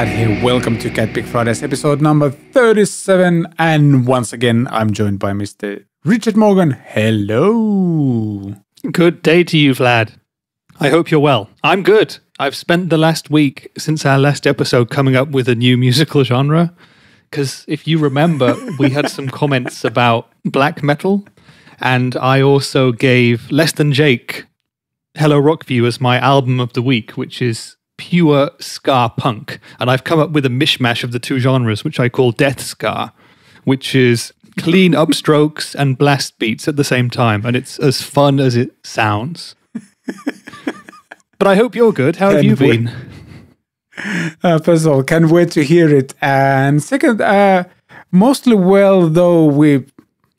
Vlad here. Welcome to Cat Pick Fridays, episode number 37. And once again, I'm joined by Mr. Richard Morgan. Hello. Good day to you, Vlad. I hope you're well. I'm good. I've spent the last week since our last episode coming up with a new musical genre. Because if you remember, we had some comments about black metal, and I also gave Less Than Jake Hello Rockview as my album of the week, which is pure ska punk. And I've come up with a mishmash of the two genres, which I call Death Ska, which is clean upstrokes and blast beats at the same time. And it's as fun as it sounds. but I hope you're good. How have you been? Uh, first of all, can't wait to hear it. And second, uh, mostly well, though we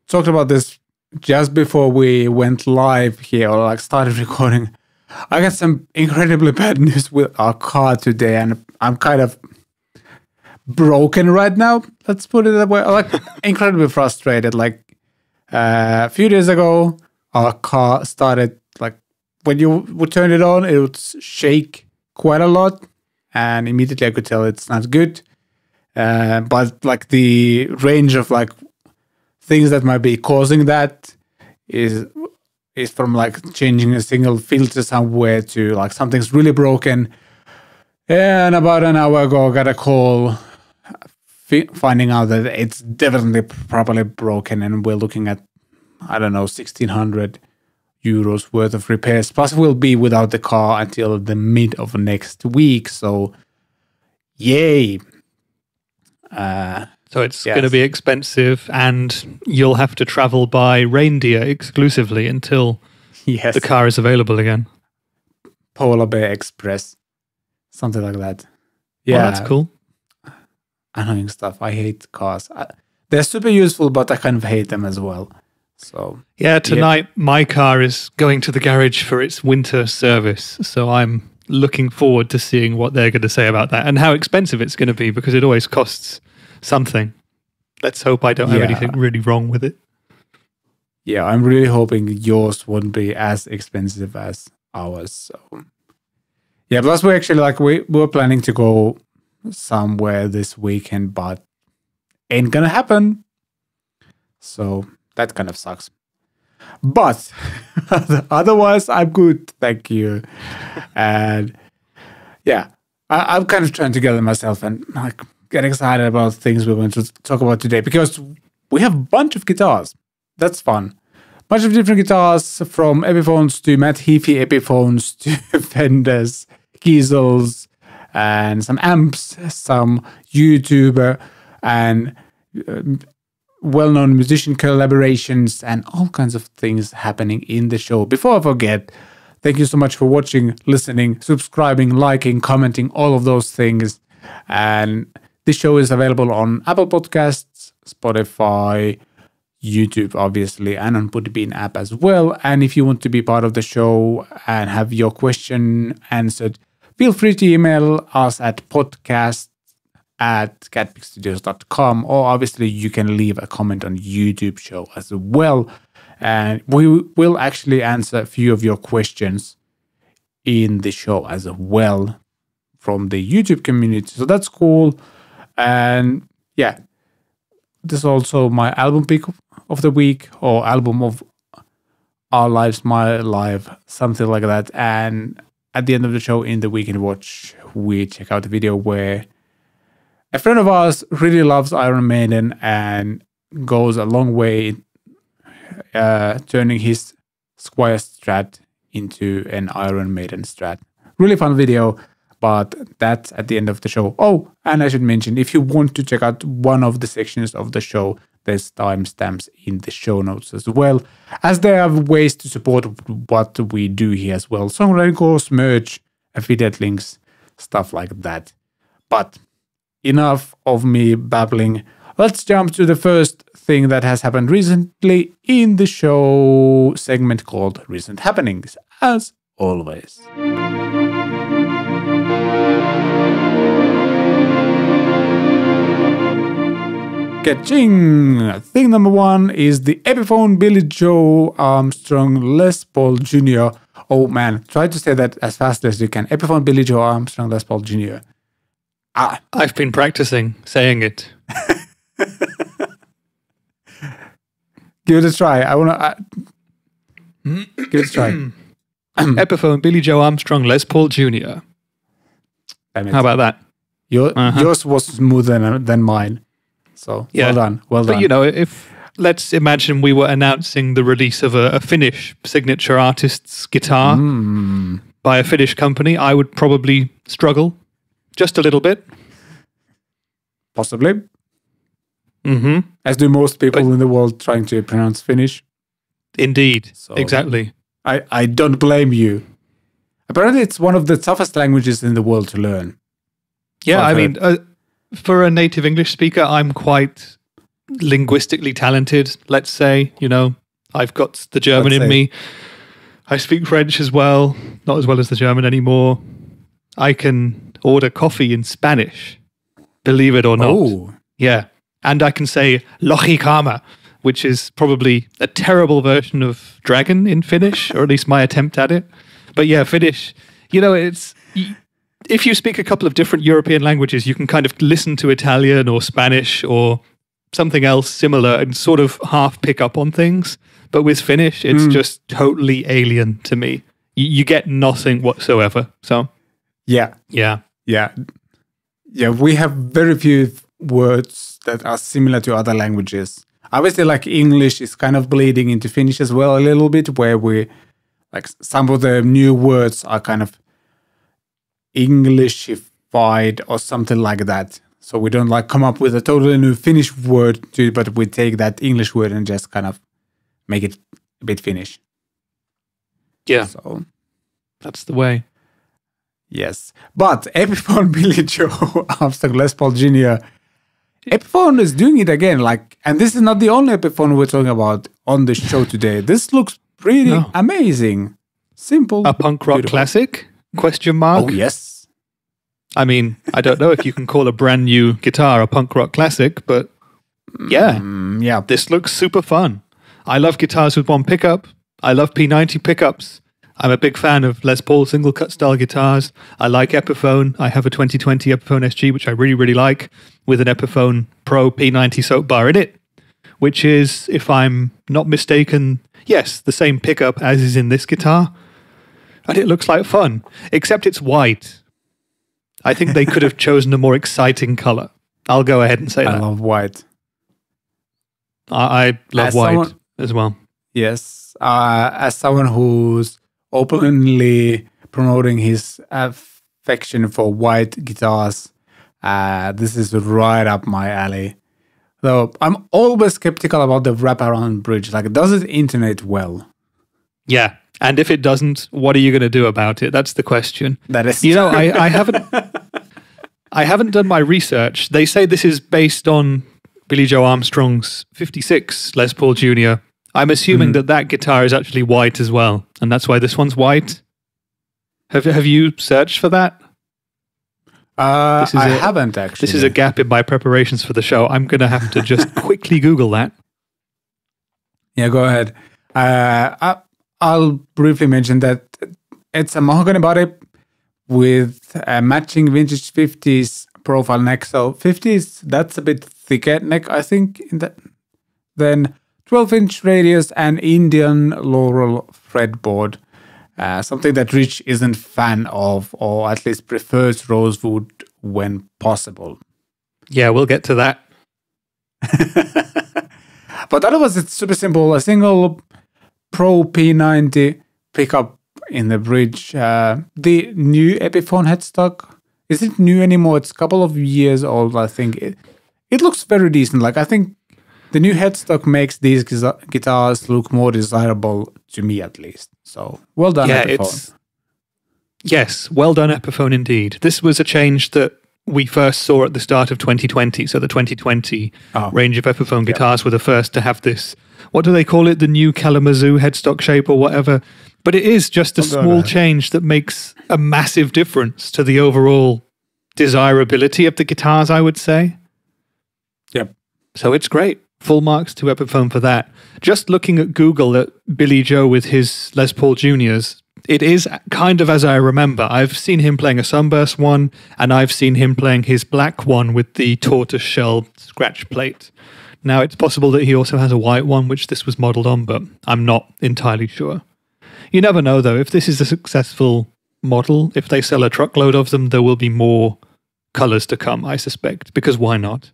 talked about this just before we went live here or like started recording. I got some incredibly bad news with our car today, and I'm kind of broken right now. Let's put it that way. Like incredibly frustrated. Like uh, a few days ago, our car started like when you would turn it on, it would shake quite a lot, and immediately I could tell it's not good. Uh, but like the range of like things that might be causing that is is from like changing a single filter somewhere to like something's really broken. And about an hour ago, I got a call finding out that it's definitely properly broken, and we're looking at I don't know 1600 euros worth of repairs. Plus, we'll be without the car until the mid of next week. So, yay! Uh, so it's yes. going to be expensive, and you'll have to travel by reindeer exclusively until yes. the car is available again. Polar Bear Express, something like that. Yeah, well, that's cool. Annoying stuff. I hate cars. I, they're super useful, but I kind of hate them as well. So yeah, tonight yeah. my car is going to the garage for its winter service. So I'm looking forward to seeing what they're going to say about that and how expensive it's going to be because it always costs something. Let's hope I don't have anything really wrong with it. Yeah, I'm really hoping yours won't be as expensive as ours. So yeah, plus we actually like we, we were planning to go somewhere this weekend, but ain't gonna happen. So that kind of sucks. But otherwise, I'm good. Thank you. and yeah, I, I'm kind of trying to gather myself and like get excited about things we're going to talk about today because we have a bunch of guitars. That's fun. Bunch of different guitars from Epiphones to Matt Heafy Epiphones to Fenders, Kiesels, and some amps, some YouTuber, and uh, well known musician collaborations, and all kinds of things happening in the show. Before I forget, thank you so much for watching, listening, subscribing, liking, commenting, all of those things. And this show is available on Apple Podcasts, Spotify, YouTube, obviously, and on Podbean app as well. And if you want to be part of the show and have your question answered, feel free to email us at podcast at catpickstudios.com or obviously you can leave a comment on YouTube show as well. And we will actually answer a few of your questions in the show as well from the YouTube community. So that's cool. And yeah, this is also my album pick of the week or album of our lives, my life, something like that. And at the end of the show in the weekend watch, we check out the video where a friend of ours really loves Iron Maiden and goes a long way uh, turning his Squier Strat into an Iron Maiden Strat. Really fun video. But that's at the end of the show. Oh, and I should mention if you want to check out one of the sections of the show, there's timestamps in the show notes as well, as there are ways to support what we do here as well. Songwriting course, merch, affiliate links, stuff like that. But enough of me babbling. Let's jump to the first thing that has happened recently in the show segment called Recent Happenings, as always. Catching! Thing number one is the Epiphone Billie Joe Armstrong Les Paul Jr. Oh man, try to say that as fast as you can. Epiphone Billie Joe Armstrong Les Paul Jr. Ah, I've been practicing saying it. give it a try. I wanna give it a try. Epiphone, Billie Joe Armstrong, Les Paul Jr. How about that? Your, Uh-huh. Yours was smoother than, than mine. So Yeah. well done. Well But done. you know, if let's imagine we were announcing the release of a, a Finnish signature artist's guitar Hmm. by a Finnish company, I would probably struggle just a little bit. Possibly. hmm As do most people in the world trying to pronounce Finnish. Indeed, So- exactly. I, I don't blame you. Apparently, it's one of the toughest languages in the world to learn. Yeah, I mean, uh, for a native English speaker, I'm quite linguistically talented. Let's say, you know, I've got the German Let's in say. me. I speak French as well, not as well as the German anymore. I can order coffee in Spanish, believe it or not. Oh, Yeah. And I can say Lochikama, which is probably a terrible version of dragon in Finnish, or at least my attempt at it. But yeah, Finnish, you know, it's. If you speak a couple of different European languages, you can kind of listen to Italian or Spanish or something else similar and sort of half pick up on things. But with Finnish, it's hmm. just totally alien to me. You, you get nothing whatsoever. So, yeah, yeah. yeah, yeah. We have very few words that are similar to other languages. Obviously, like English is kind of bleeding into Finnish as well a little bit, where we like some of the new words are kind of Englishified or something like that. So we don't like come up with a totally new Finnish word to but we take that English word and just kind of make it a bit Finnish. Yeah, So that's the way. Yes. But Epiphone Billie Joe Armstrong Les Paul Jr. Epiphone is doing it again. Like, and this is not the only Epiphone we're talking about on the show today. This looks pretty No. amazing. Simple. A punk rock beautiful. classic? Question mark. Oh yes. I mean, I don't know if you can call a brand new guitar a punk rock classic, but yeah, Mm, yeah. this looks super fun. I love guitars with one pickup. I love P90 pickups. I'm a big fan of Les Paul single cut style guitars. I like Epiphone. I have a 2020 Epiphone SG, which I really, really like, with an Epiphone Pro P90 soap bar in it, which is, if I'm not mistaken, yes, the same pickup as is in this guitar. And it looks like fun, except it's white. I think they could have chosen a more exciting color. I'll go ahead and say I that. love white. I, I love As white someone- as well. Yes. Uh, as someone who's openly promoting his affection for white guitars, uh, this is right up my alley. Though I'm always skeptical about the wraparound bridge. Like, does it intonate well? Yeah. And if it doesn't, what are you going to do about it? That's the question. That is, You know, I, I haven't I haven't done my research. They say this is based on Billie Joe Armstrong's 56 Les Paul Jr. I'm assuming that that guitar is actually white as well, and that's why this one's white. Have have you searched for that? uh, I a- haven't actually. This is a gap in my preparations for the show. I'm going to have to just quickly Google that. Yeah, go ahead. Uh, I, I'll briefly mention that it's a mahogany body with a matching vintage 50s profile neck. So 50s, that's a bit thicker neck, I think. In that, then 12 inch radius and Indian laurel fretboard. Uh, something that Rich isn't fan of, or at least prefers rosewood when possible. Yeah, we'll get to that. But otherwise, it's super simple. A single Pro P90 pickup in the bridge. Uh, the new Epiphone headstock isn't new anymore. It's a couple of years old, I think. It, it looks very decent. Like, I think the new headstock makes these guitar- guitars look more desirable to me, at least. So, well done, yeah, Epiphone. it's yes, well done, Epiphone. Indeed, this was a change that we first saw at the start of 2020. So the 2020 Oh. range of Epiphone guitars were the first to have this. What do they call it? The new Kalamazoo headstock shape or whatever. But it is just a small change that makes a massive difference to the overall desirability of the guitars. I would say. Yep. So it's great. Full marks to Epiphone for that. Just looking at Google at Billie Joe with his Les Paul Juniors, it is kind of as I remember. I've seen him playing a Sunburst one, and I've seen him playing his black one with the tortoise shell scratch plate. Now, it's possible that he also has a white one, which this was modeled on, but I'm not entirely sure. You never know, though. If this is a successful model, if they sell a truckload of them, there will be more colors to come, I suspect, because why not?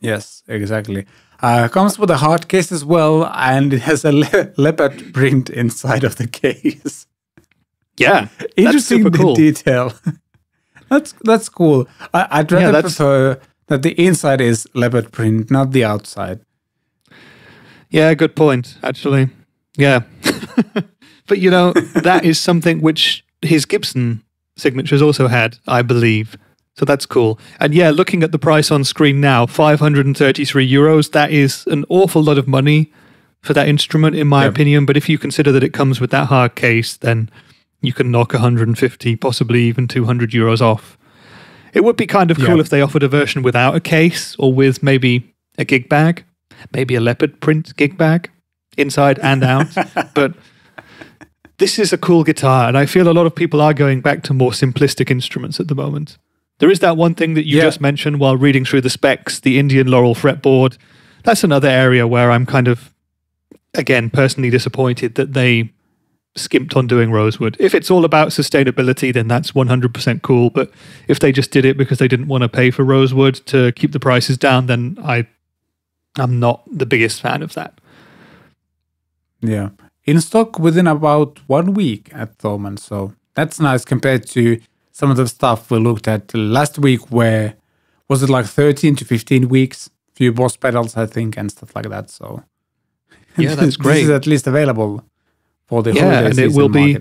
Yes, exactly. Uh, comes with a hard case as well, and it has a le- leopard print inside of the case. Yeah, Interesting cool. detail. that's that's cool. I, I'd rather that's- prefer that the inside is leopard print, not the outside. Yeah, good point, actually. Yeah. but you know, that is something which his Gibson signatures also had, I believe. So that's cool. And yeah, looking at the price on screen now, 533 euros, that is an awful lot of money for that instrument, in my Yep. opinion. But if you consider that it comes with that hard case, then you can knock 150, possibly even 200 euros off. It would be kind of cool Yeah. if they offered a version without a case or with maybe a gig bag, maybe a leopard print gig bag inside and out. but this is a cool guitar, and I feel a lot of people are going back to more simplistic instruments at the moment. There is that one thing that you Yeah. just mentioned while reading through the specs, the Indian Laurel fretboard. That's another area where I'm kind of, again, personally disappointed that they skimped on doing rosewood. If it's all about sustainability, then that's 100% cool. But if they just did it because they didn't want to pay for rosewood to keep the prices down, then I, I'm not the biggest fan of that. Yeah. In stock within about one week at the moment. So that's nice compared to some of the stuff we looked at last week where was it like 13 to 15 weeks? Few boss pedals, I think, and stuff like that. So Yeah, that's this great. is at least available for the Yeah, and it will be-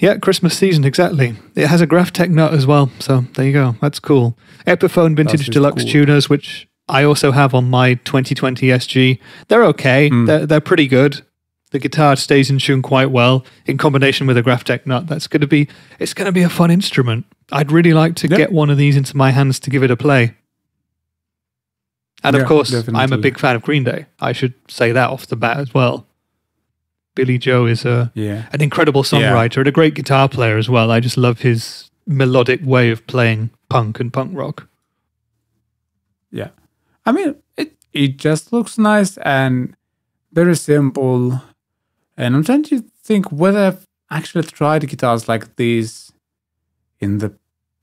Yeah, Christmas season, exactly. It has a Graph Tech nut as well. So there you go. That's cool. Epiphone Vintage Deluxe cool. tuners, which I also have on my 2020 SG. They're okay. Mm. They're, they're pretty good. The guitar stays in tune quite well in combination with a Graph Tech nut. That's going to be, it's going to be a fun instrument. I'd really like to Yeah. get one of these into my hands to give it a play. And of Yeah, course, I'm a big fan of Green Day. I should say that off the bat as well. Billie Joe is a, Yeah. an incredible songwriter and a great guitar player as well. I just love his melodic way of playing punk and punk rock. Yeah. I mean, it it just looks nice and very simple. And I'm trying to think whether I've actually tried guitars like these in the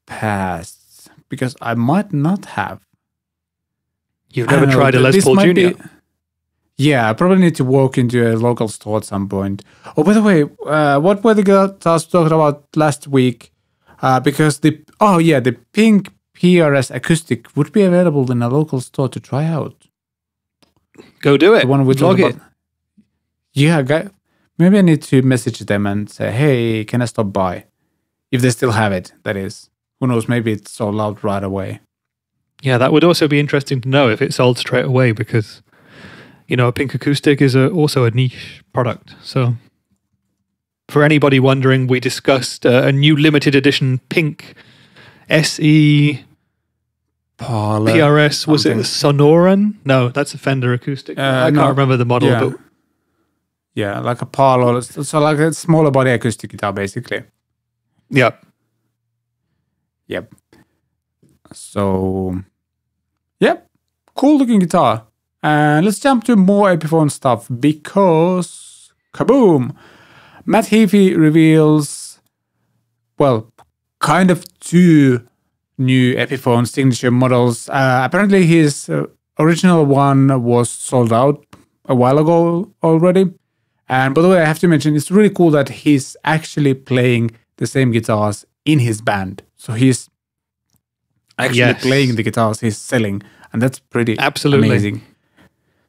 past because I might not have. You've never don't know, tried a Les Paul Jr. be- yeah, I probably need to walk into a local store at some point. Oh, by the way, uh, what were the guitars talking about last week? Uh, because the oh yeah, the pink PRS acoustic would be available in a local store to try out. Go do it. The one we Vlog it. about. Yeah, guy, maybe I need to message them and say, hey, can I stop by? If they still have it, that is. Who knows? Maybe it's sold out right away. Yeah, that would also be interesting to know if it sold straight away because, you know, a pink acoustic is a, also a niche product. So, for anybody wondering, we discussed uh, a new limited edition pink SE Parlor. PRS. Was it something. Sonoran? No, that's a Fender acoustic. Uh, I can't no. remember the model, Yeah. but Yeah, like a parlor. So like a smaller body acoustic guitar, basically. Yep. Yep. So, yep, cool looking guitar. And let's jump to more Epiphone stuff because, kaboom! Matt Heafy reveals, well, kind of two new Epiphone signature models. Uh, apparently, his uh, original one was sold out a while ago already. And by the way, I have to mention it's really cool that he's actually playing the same guitars in his band. So he's actually Yes. playing the guitars he's selling, and that's pretty Absolutely. amazing.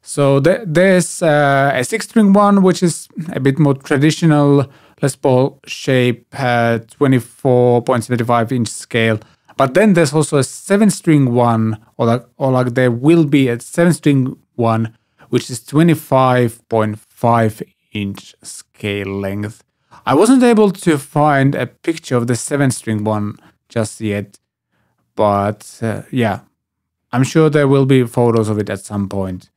So th- there's uh, a six-string one, which is a bit more traditional Les Paul shape, uh, 24.75 inch scale. But then there's also a seven-string one, or like, or like there will be a seven-string one, which is 25.5 inch scale length. I wasn't able to find a picture of the seven-string one just yet, but uh, yeah, I'm sure there will be photos of it at some point.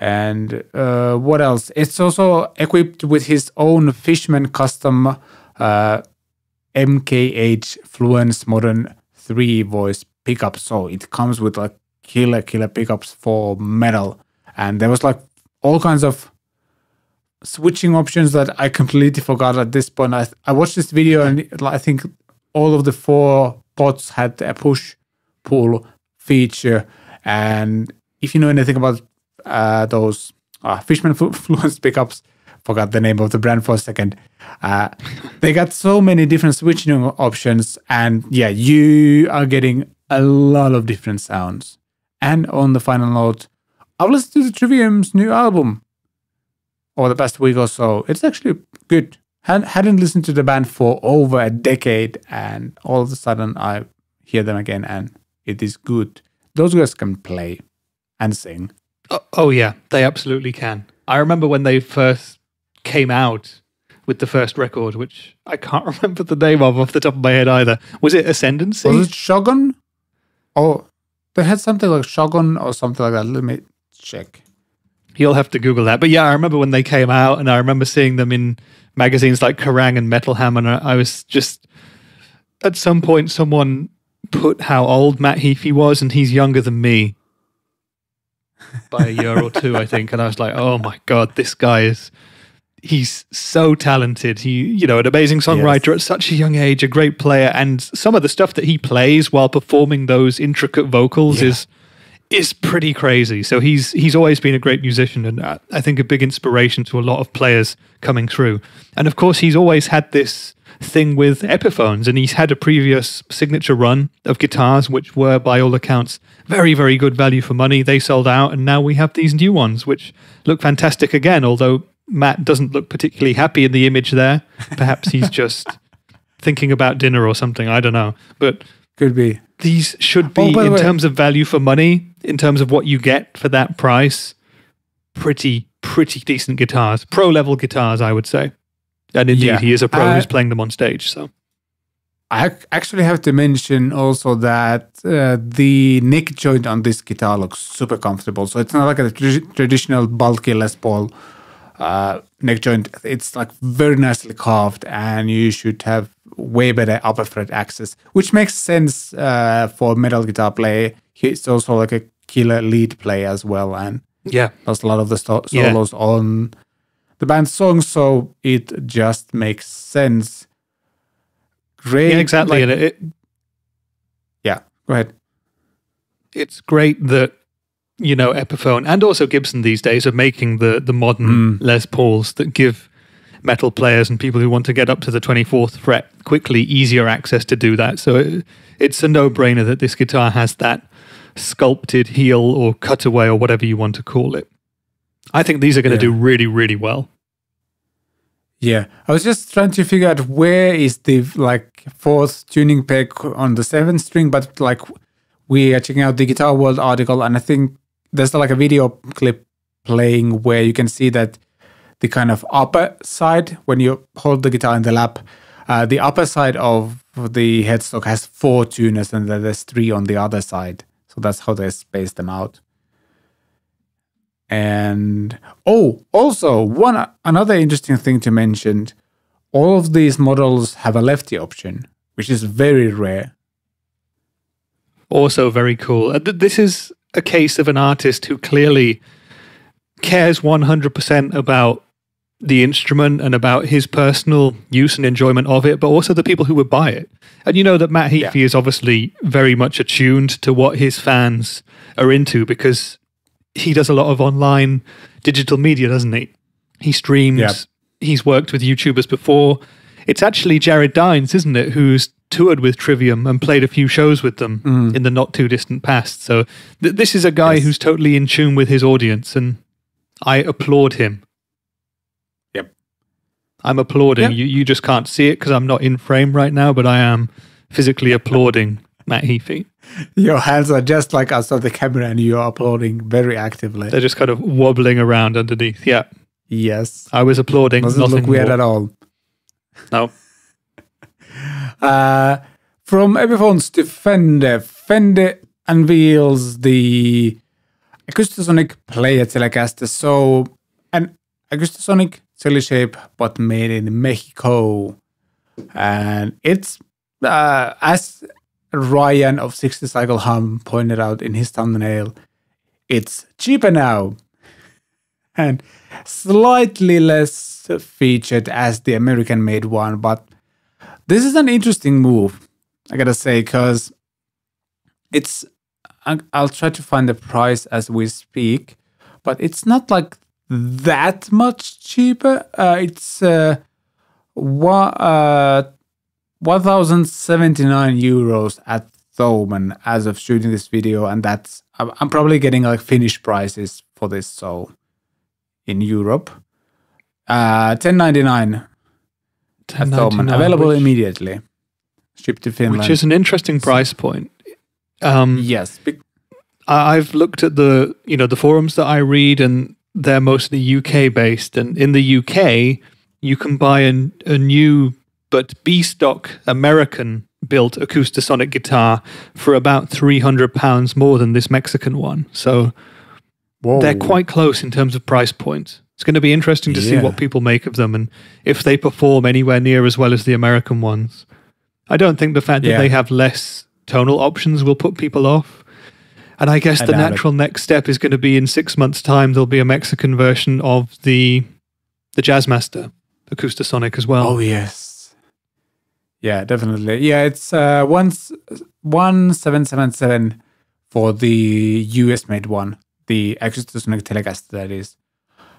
And uh, what else? It's also equipped with his own Fishman custom uh, MKH Fluence Modern 3 voice pickup. So it comes with like killer, killer pickups for metal. And there was like all kinds of switching options that I completely forgot at this point. I, I watched this video and I think all of the four pots had a push pull feature. And if you know anything about uh, those uh, Fishman Fluence pickups, forgot the name of the brand for a second. Uh, they got so many different switching options, and yeah, you are getting a lot of different sounds. And on the final note, I've listened to the Trivium's new album over the past week or so. It's actually good. Had, hadn't listened to the band for over a decade, and all of a sudden I hear them again, and it is good. Those guys can play and sing. Oh, oh yeah, they absolutely can. I remember when they first came out with the first record, which I can't remember the name of off the top of my head either. Was it Ascendancy? Was it Shogun? Oh, they had something like Shogun or something like that. Let me check. You'll have to Google that. But yeah, I remember when they came out, and I remember seeing them in magazines like Kerrang and Metal Hammer. And I was just at some point, someone put how old Matt Heafy was, and he's younger than me by a year or two, I think. And I was like, oh my god, this guy is he's so talented. He, you know, an amazing songwriter yes. at such a young age, a great player, and some of the stuff that he plays while performing those intricate vocals yeah. is is pretty crazy. So he's he's always been a great musician, and uh, I think a big inspiration to a lot of players coming through. And of course, he's always had this thing with Epiphones, and he's had a previous signature run of guitars, which were, by all accounts, very, very good value for money. They sold out, and now we have these new ones, which look fantastic again, although Matt doesn't look particularly happy in the image there. Perhaps he's just thinking about dinner or something. I don't know. But could be. These should be, oh, in way, terms of value for money, in terms of what you get for that price, pretty, pretty decent guitars. Pro level guitars, I would say. And indeed, yeah. he is a pro uh, who's playing them on stage. So. I actually have to mention also that uh, the neck joint on this guitar looks super comfortable. So it's not like a tra- traditional bulky Les Paul uh, neck joint. It's like very nicely carved, and you should have way better upper fret access, which makes sense uh, for metal guitar play. He's also like a killer lead player as well, and yeah, does a lot of the sto- solos yeah. on the band's songs, so it just makes sense. Great, yeah, exactly. Like, it, yeah, go ahead. It's great that you know, Epiphone and also Gibson these days are making the the modern mm. Les Pauls that give metal players and people who want to get up to the 24th fret quickly easier access to do that. So it, it's a no-brainer that this guitar has that sculpted heel or cutaway or whatever you want to call it. I think these are going to yeah. do really really well. Yeah, I was just trying to figure out where is the like fourth tuning peg on the seventh string, but like we are checking out the Guitar World article, and I think there's like a video clip playing where you can see that the kind of upper side when you hold the guitar in the lap uh, the upper side of the headstock has four tuners and then there's three on the other side so that's how they space them out and oh also one another interesting thing to mention all of these models have a lefty option which is very rare also very cool uh, this is a case of an artist who clearly cares 100% about the instrument and about his personal use and enjoyment of it, but also the people who would buy it. And you know that Matt Heafy yeah. is obviously very much attuned to what his fans are into because he does a lot of online digital media, doesn't he? He streams, yeah. he's worked with YouTubers before. It's actually Jared Dines, isn't it, who's toured with Trivium and played a few shows with them mm. in the not too distant past. So th- this is a guy yes. who's totally in tune with his audience, and I applaud him. Yep, I'm applauding. Yep. You you just can't see it because I'm not in frame right now, but I am physically applauding Matt Heafy. Your hands are just like us on the camera, and you are applauding very actively. They're just kind of wobbling around underneath. Yeah. Yes. I was applauding. Doesn't look weird more. at all. No. Uh, from Epiphones to Fender, Fender unveils the Acoustasonic Player Telecaster. So an Acoustasonic Teleshape, but made in Mexico, and it's uh, as Ryan of 60 Cycle Hum pointed out in his thumbnail, it's cheaper now and slightly less featured as the American made one. But this is an interesting move, I gotta say, because it's. I'll try to find the price as we speak, but it's not like that much cheaper. Uh, it's uh, one, uh, 1079 euros at Thomann as of shooting this video, and that's I'm probably getting like Finnish prices for this, so in Europe. Uh, 1099 at Thomann, available which, immediately, shipped to Finland, which is an interesting price point. Um, yes, I've looked at the you know the forums that I read, and they're mostly UK based, and in the UK you can buy a, a new but B stock American built Acoustasonic guitar for about three hundred pounds more than this Mexican one. So Whoa. they're quite close in terms of price points. It's going to be interesting to yeah. see what people make of them and if they perform anywhere near as well as the American ones. I don't think the fact yeah. that they have less tonal options will put people off. And I guess I the natural it. next step is going to be in six months' time. There'll be a Mexican version of the the Jazzmaster Acoustasonic as well. Oh yes, yeah, definitely. Yeah, it's uh, one one seven seven seven for the US made one, the Acoustasonic Telecaster. That is.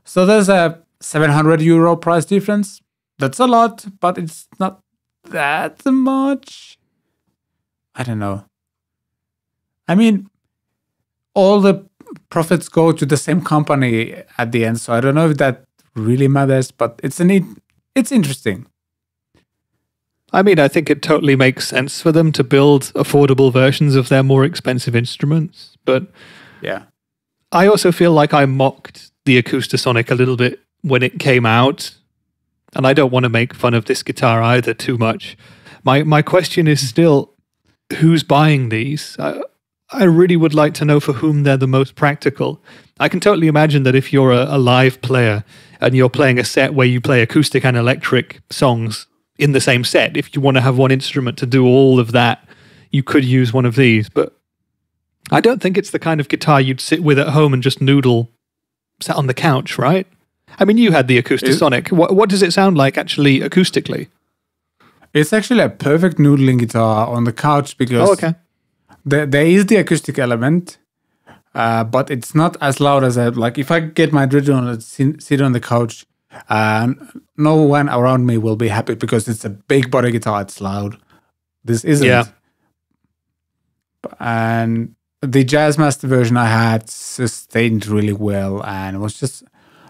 So there's a 700 euro price difference. That's a lot, but it's not that much. I don't know. I mean, all the profits go to the same company at the end, so I don't know if that really matters, but it's an it's interesting. I mean, I think it totally makes sense for them to build affordable versions of their more expensive instruments, but yeah. I also feel like I mocked the Acoustasonic a little bit when it came out, and I don't want to make fun of this guitar either too much. My my question is still, who's buying these? I, I really would like to know for whom they're the most practical. I can totally imagine that if you're a, a live player and you're playing a set where you play acoustic and electric songs in the same set, if you want to have one instrument to do all of that, you could use one of these. But I don't think it's the kind of guitar you'd sit with at home and just noodle sat on the couch, right? I mean, you had the Acoustasonic. What, what does it sound like actually acoustically? It's actually a perfect noodling guitar on the couch because oh, okay. there, there is the acoustic element, uh, but it's not as loud as I like. If I get my dread on and sit on the couch, uh, no one around me will be happy because it's a big body guitar. It's loud. This isn't. Yeah. And the Jazzmaster version I had sustained really well and it was just a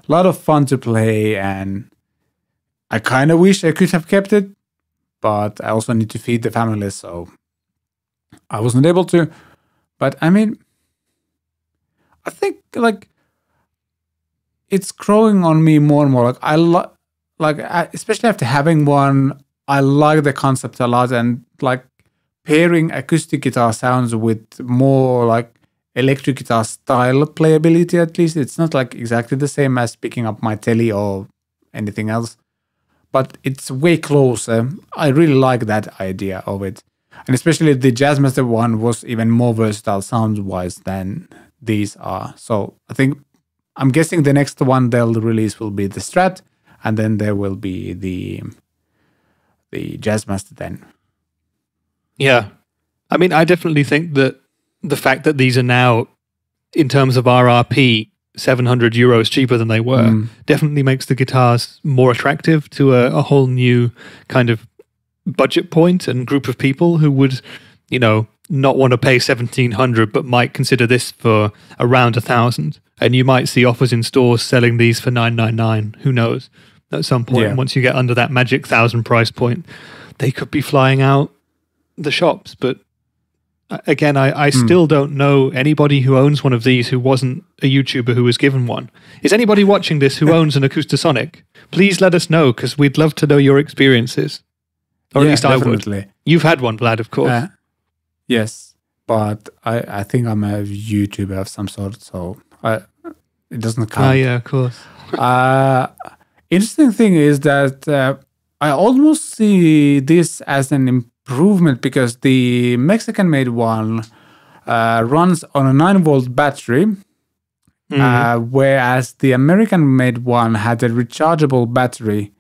lot of fun to play. And I kind of wish I could have kept it, but I also need to feed the family, so I wasn't able to. But I mean, I think like it's growing on me more and more. Like I like, like especially after having one, I like the concept a lot, and like pairing acoustic guitar sounds with more like electric guitar style playability at least. It's not like exactly the same as picking up my telly or anything else but it's way closer. I really like that idea of it. And especially the jazzmaster one was even more versatile sound wise than these are. So i think i'm guessing the next one they'll release will be the strat and then there will be the the jazzmaster then yeah. I mean, I definitely think that the fact that these are now, in terms of RRP, 700 euros cheaper than they were, mm. definitely makes the guitars more attractive to a, a whole new kind of budget point and group of people who would, you know, not want to pay 1700 but might consider this for around a thousand and you might see offers in stores selling these for 999 who knows at some point yeah. once you get under that magic thousand price point they could be flying out the shops, but uh, again, I, I mm. still don't know anybody who owns one of these who wasn't a YouTuber who was given one. Is anybody watching this who owns an Acoustasonic? Please let us know because we'd love to know your experiences. Or yeah, at least definitely. I would. You've had one, Vlad, of course. Uh, yes, but I, I think I'm a YouTuber of some sort, so Uh, it doesn't Ah, count. yeah, of course. uh, interesting thing is that uh, I almost see this as an improvement because the Mexican made one uh, runs on a 9 volt battery, uh, whereas the American made one had a rechargeable battery,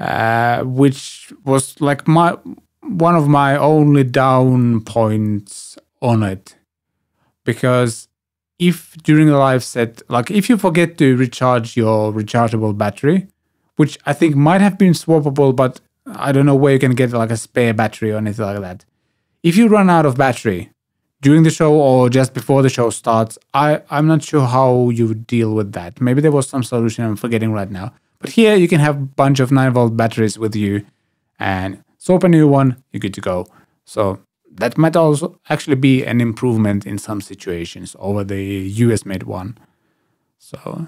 uh, which was like my one of my only down points on it because if during a live set, like if you forget to recharge your rechargeable battery, which I think might have been swappable, but I don't know where you can get like a spare battery or anything like that. If you run out of battery during the show or just before the show starts, I, I'm not sure how you would deal with that. Maybe there was some solution I'm forgetting right now. But here you can have a bunch of 9 volt batteries with you and swap a new one, you're good to go. So that might also actually be an improvement in some situations over the US made one. So,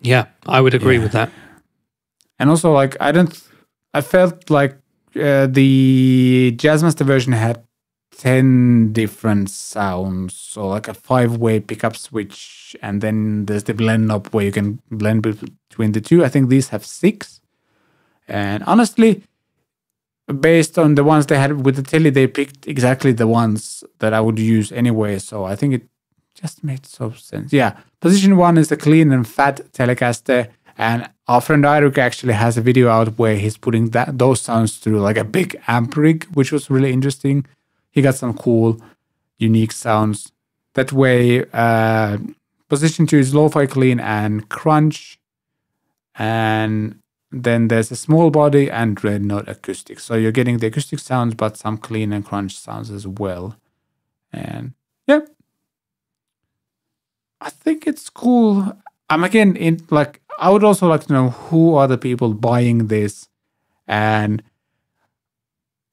Yeah, I would agree Yeah. with that. and also like I don't, I felt like uh, the Jazzmaster version had 10 different sounds. So, like a five way pickup switch, and then there's the blend knob where you can blend between the two. I think these have six. And honestly, based on the ones they had with the telly, they picked exactly the ones that I would use anyway. So I think it just made so sense. Yeah, position one is the clean and fat Telecaster, and our friend Iruk actually has a video out where he's putting that those sounds through like a big amp rig, which was really interesting. He got some cool, unique sounds. That way, uh, position two is lo-fi clean and crunch, and then there's a small body and dreadnought acoustic. So you're getting the acoustic sounds, but some clean and crunch sounds as well. And yeah, I think it's cool. I'm again in like I would also like to know who are the people buying this, and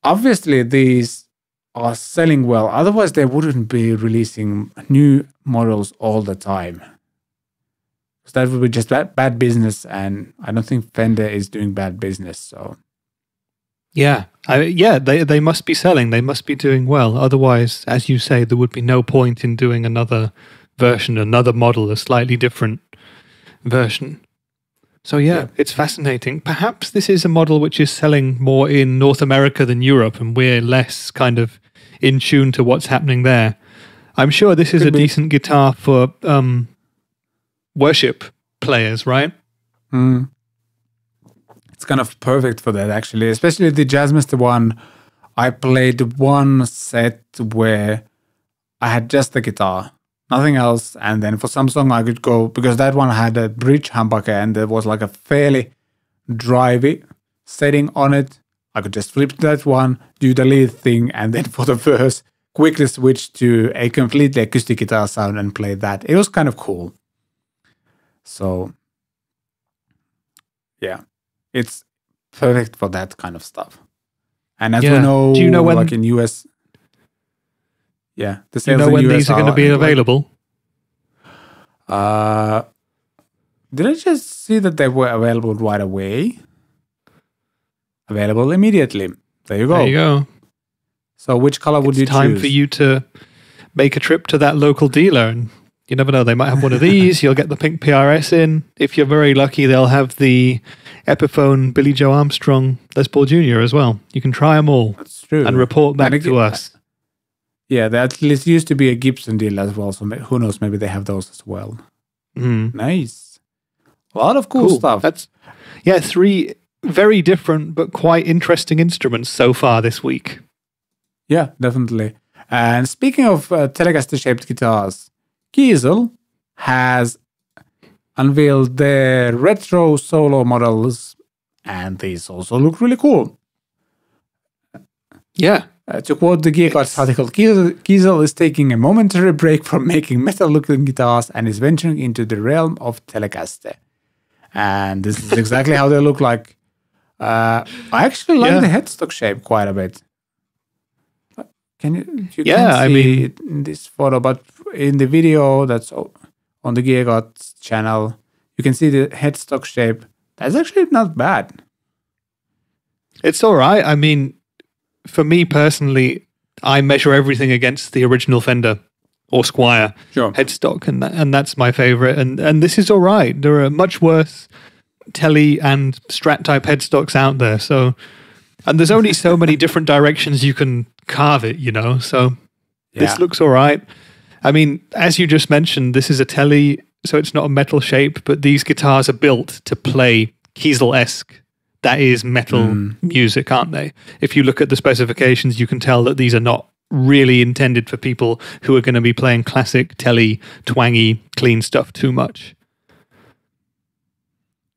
obviously these are selling well. Otherwise, they wouldn't be releasing new models all the time. So that would be just bad, bad business, and I don't think Fender is doing bad business. So Yeah, I, yeah, they they must be selling. They must be doing well. Otherwise, as you say, there would be no point in doing another version, another model, a slightly different version. So yeah, Yeah. it's fascinating. Perhaps this is a model which is selling more in North America than Europe, and we're less kind of in tune to what's happening there. I'm sure this is Could a be. decent guitar for um, worship players, right? mm, it's kind of perfect for that, actually. Especially the Jazzmaster one. I played one set where I had just the guitar, nothing else, and then for some song I could go because that one had a bridge humbucker and there was like a fairly drivey setting on it. I could just flip that one, do the lead thing, and then for the verse, quickly switch to a completely acoustic guitar sound and play that. It was kind of cool. So, yeah, it's perfect for that kind of stuff. And as Yeah. we know, Do you know when- like in US, yeah, the Do you know when US these are going to be like- available? uh, did I just see that they were available right away? Available immediately. There you go. There you go. So, which color would it's you time choose? for you to make a trip to that local dealer and you never know they might have one of these you'll get the pink prs in if you're very lucky they'll have the epiphone billie joe armstrong les paul jr as well you can try them all That's true. and report back And to us Yeah, there at least used to be a Gibson deal as well. So who knows? Maybe they have those as well. Mm, Nice. A lot of cool, stuff. that's yeah three very different but quite interesting instruments so far this week Yeah, definitely. And speaking of uh, Telecaster shaped guitars, Kiesel has unveiled their retro solo models, and these also look really cool. yeah Uh, to quote the Gearbox article, Kiesel, is taking a momentary break from making metal looking guitars and is venturing into the realm of Telecaster. And this is exactly how they look like. Uh, I actually like Yeah. the headstock shape quite a bit. Can you? you Yeah, I mean- it in this photo, but in the video that's on the Gearbox channel, you can see the headstock shape. That's actually not bad. It's all right. I mean, for me personally, I measure everything against the original Fender. or Squier Sure. headstock, and that, and that's my favorite. And and this is all right. There are much worse telly and strat type headstocks out there. So, and there's only so many different directions you can carve it. You know, so this looks all right. I mean, as you just mentioned, this is a telly, so it's not a metal shape, but these guitars are built to play Kiesel esque. That is metal Mm. music, aren't they? If you look at the specifications, you can tell that these are not really intended for people who are going to be playing classic, telly, twangy, clean stuff too much.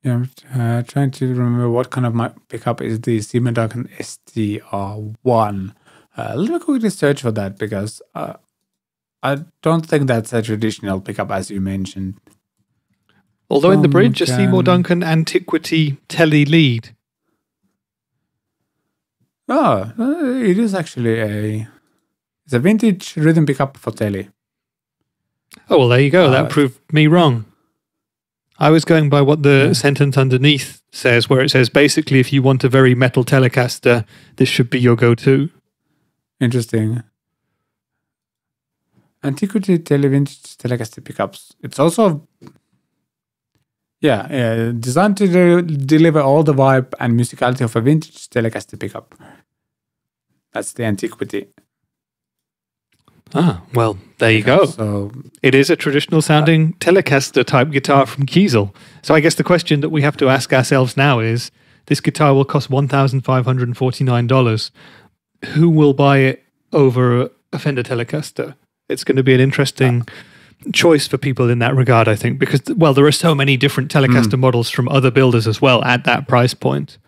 Yeah, I'm uh, trying to remember what kind of my pickup is the Seymour Duncan STR1. Uh, let me quickly search for that because uh, I don't think that's a traditional pickup as you mentioned. Although in the bridge, a Seymour Duncan. Duncan Antiquity Telly lead. Oh, it is actually a it's a vintage rhythm pickup for telly. Oh, well, there you go. Uh, that proved me wrong. I was going by what the Yeah. sentence underneath says, where it says basically, if you want a very metal Telecaster, this should be your go to. Interesting. Antiquity tele vintage Telecaster pickups. It's also yeah, yeah designed to de- deliver all the vibe and musicality of a vintage Telecaster pickup. That's the Antiquity. Ah, well, there you go. So It is a traditional sounding Telecaster type guitar from Kiesel. So I guess the question that we have to ask ourselves now is this guitar will cost $1,549. Who will buy it over a Fender Telecaster? It's going to be an interesting choice for people in that regard, I think, because, well, there are so many different Telecaster models from other builders as well at that price point.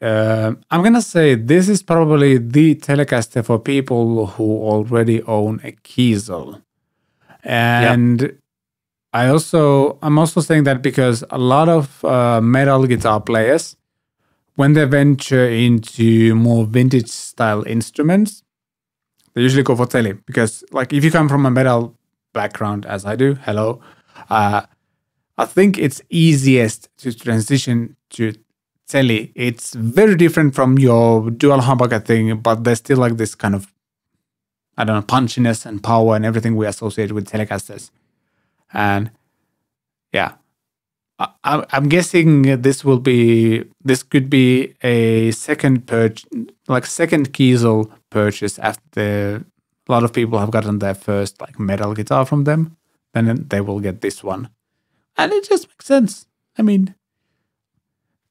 Um, I'm gonna say this is probably the Telecaster for people who already own a Kiesel, and I also I'm also saying that because a lot of uh, metal guitar players, when they venture into more vintage style instruments, they usually go for tele because like if you come from a metal background as I do, hello, uh, I think it's easiest to transition to telly. It's very different from your dual humbucker thing, but there's still like this kind of I don't know punchiness and power and everything we associate with Telecasters. And yeah, I, I'm guessing this will be this could be a second purch like second Kiesel purchase after a lot of people have gotten their first like metal guitar from them. Then they will get this one, and it just makes sense. I mean,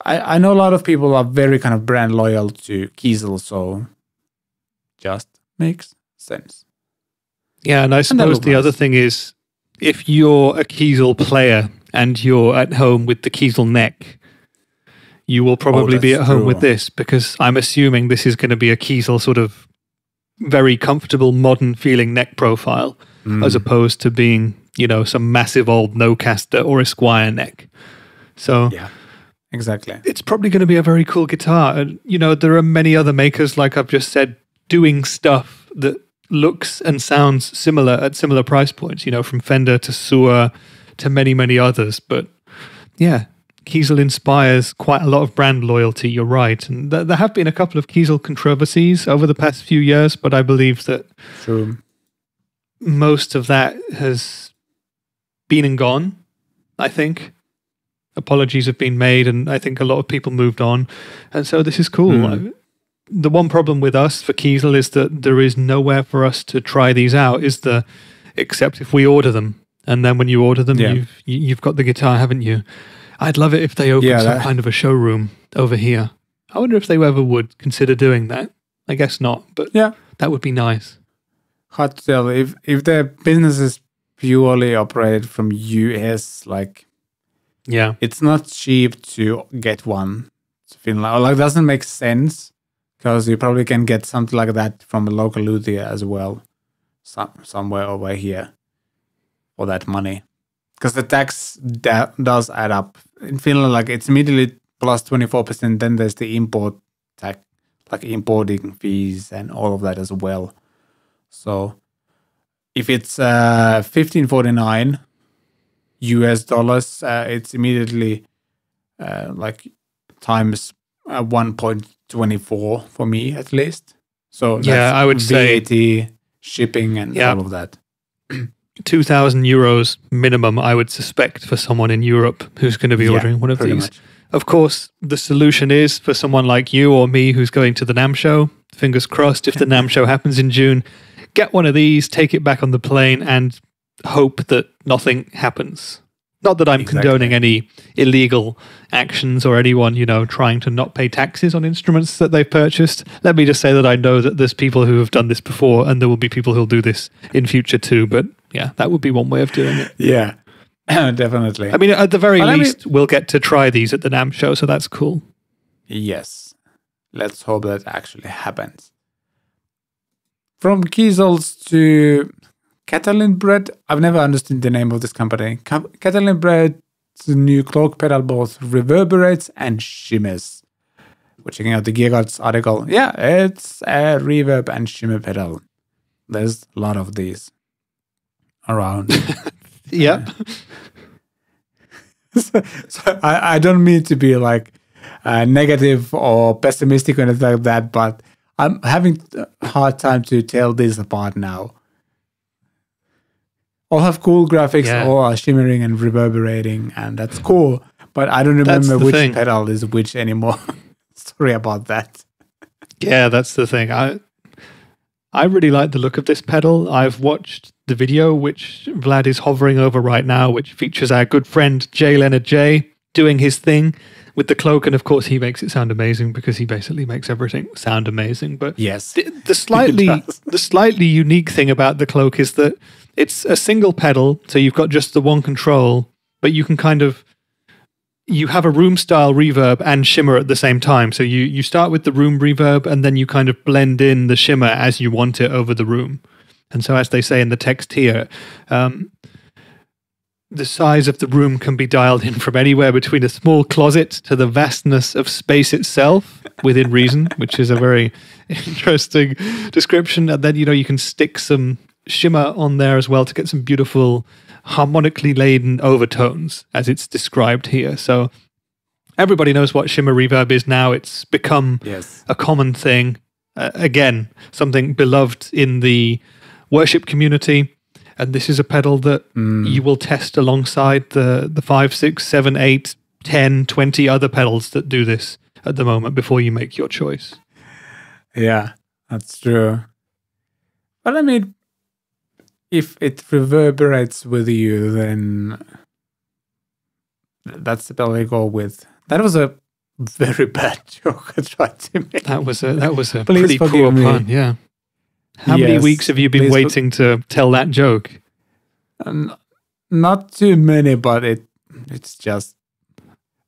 I, I know a lot of people are very kind of brand loyal to Kiesel, so just makes sense. Yeah, and I suppose look the nice. other thing is if you're a Kiesel player and you're at home with the Kiesel neck, you will probably oh, be at Oh, home with this because I'm assuming this is going to be a Kiesel sort of very comfortable, modern feeling neck profile hmm. as opposed to being, you know, some massive old Nocaster or Esquire neck. So Yeah, exactly. it's probably going to be a very cool guitar. And, you know, there are many other makers, like I've just said, doing stuff that looks and sounds similar at similar price points, you know, from Fender to Suhr to many, many others. But yeah, Kiesel inspires quite a lot of brand loyalty. You're right. And th- there have been a couple of Kiesel controversies over the past few years, but I believe that most of that has been and gone, I think. Apologies have been made, and I think a lot of people moved on. And so this is cool. Mm. I- The one problem with us for Kiesel is that there is nowhere for us to try these out, is the except if we order them. And then when you order them, Yeah. you've you- you've got the guitar, haven't you? I'd love it if they opened Yeah, some that- kind of a showroom over here. I wonder if they ever would consider doing that. I guess not, but Yeah. that would be nice. Hard to tell if if their business is purely operated from US, like Yeah. it's not cheap to get one to Finland. Or like doesn't make sense because you probably can get something like that from a local luthier as well, some, somewhere over here for that money. Because the tax da- does add up in Finland. Like it's immediately plus twenty four percent. Then there's the import tax, like importing fees and all of that as well. So if it's uh, fifteen forty nine US dollars, uh, it's immediately uh, like times uh, 1.24 for me at least. So Yeah, I would say- VAT, shipping and Yeah. all of that. 2,000 euros minimum, I would suspect, for someone in Europe who's going to be Yeah, ordering one of these. much. Of course, the solution is for someone like you or me who's going to the NAMM show, fingers crossed, if the NAMM show happens in June, get one of these, take it back on the plane, and hope that nothing happens. Not that I'm Exactly. condoning any illegal actions or anyone, you know, trying to not pay taxes on instruments that they've purchased. Let me just say that I know that there's people who have done this before and there will be people who'll do this in future too. But yeah, that would be one way of doing it. Yeah, definitely. I mean, at the very Well, I mean- least, we'll get to try these at the NAMM show, so that's cool. Yes. Let's hope that actually happens. From Kiesels to Catalinbread. I've never understood the name of this company. Ca- Catalinbread's new cloak pedal both reverberates and shimmers. We're checking out the Gearguards article. Yeah, it's a reverb and shimmer pedal. There's a lot of these around. Yeah. so, so I, I don't mean to be like uh, negative or pessimistic or anything like that, but I'm having a hard time to tell this apart now. All have cool graphics, Yeah. all are shimmering and reverberating, and that's cool. But I don't remember which thing. pedal is which anymore. Sorry about that. Yeah, that's the thing. I I really like the look of this pedal. I've watched the video which Vlad is hovering over right now, which features our good friend Jay Leonard Jay doing his thing with the cloak, and of course he makes it sound amazing because he basically makes everything sound amazing. But Yes. the, the slightly the slightly unique thing about the cloak is that it's a single pedal, so you've got just the one control, but you can kind of you have a room style reverb and shimmer at the same time. So you you start with the room reverb and then you kind of blend in the shimmer as you want it over the room. And so, as they say in the text here, um, the size of the room can be dialed in from anywhere between a small closet to the vastness of space itself within reason, which is a very interesting description. And then, you know, you can stick some shimmer on there as well to get some beautiful harmonically laden overtones as it's described here. So everybody knows what shimmer reverb is now. It's become Yes. a common thing. Uh, again, something beloved in the worship community. And this is a pedal that mm. you will test alongside the, the 5, 6, 7, 8, 10, 20 other pedals that do this at the moment before you make your choice. Yeah, that's true. But I mean, if it reverberates with you, then that's the pedal I go with. That was a very bad joke I tried to make. That was a that was a Please pretty poor me. pun, yeah. How many weeks have you been for- waiting to tell that joke? N- Not too many, but it it's just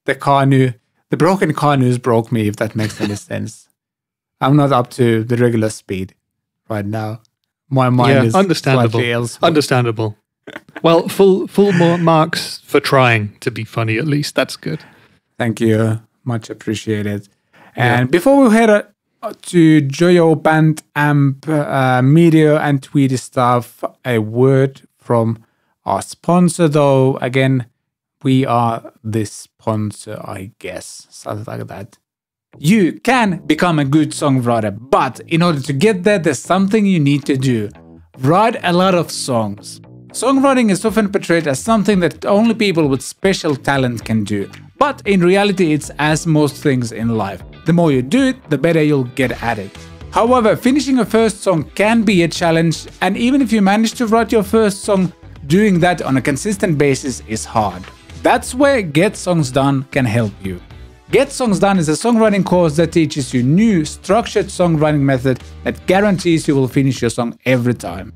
the car new the broken car news broke me. If that makes any sense, I'm not up to the regular speed right now. My mind yeah, is understandable. Understandable. Well, full full more marks for trying to be funny. At least that's good. Thank you. Much appreciated. And before we head uh, to Joyo Band Amp uh, meteor and Tweedy stuff, a word from our sponsor, though. Again, we are the sponsor, I guess. Something like that. You can become a good songwriter, but in order to get there, there's something you need to do write a lot of songs. Songwriting is often portrayed as something that only people with special talent can do, but in reality, it's as most things in life. The more you do it, the better you'll get at it. However, finishing a first song can be a challenge, and even if you manage to write your first song, doing that on a consistent basis is hard. That's where Get Songs Done can help you. Get Songs Done is a songwriting course that teaches you new, structured songwriting method that guarantees you will finish your song every time.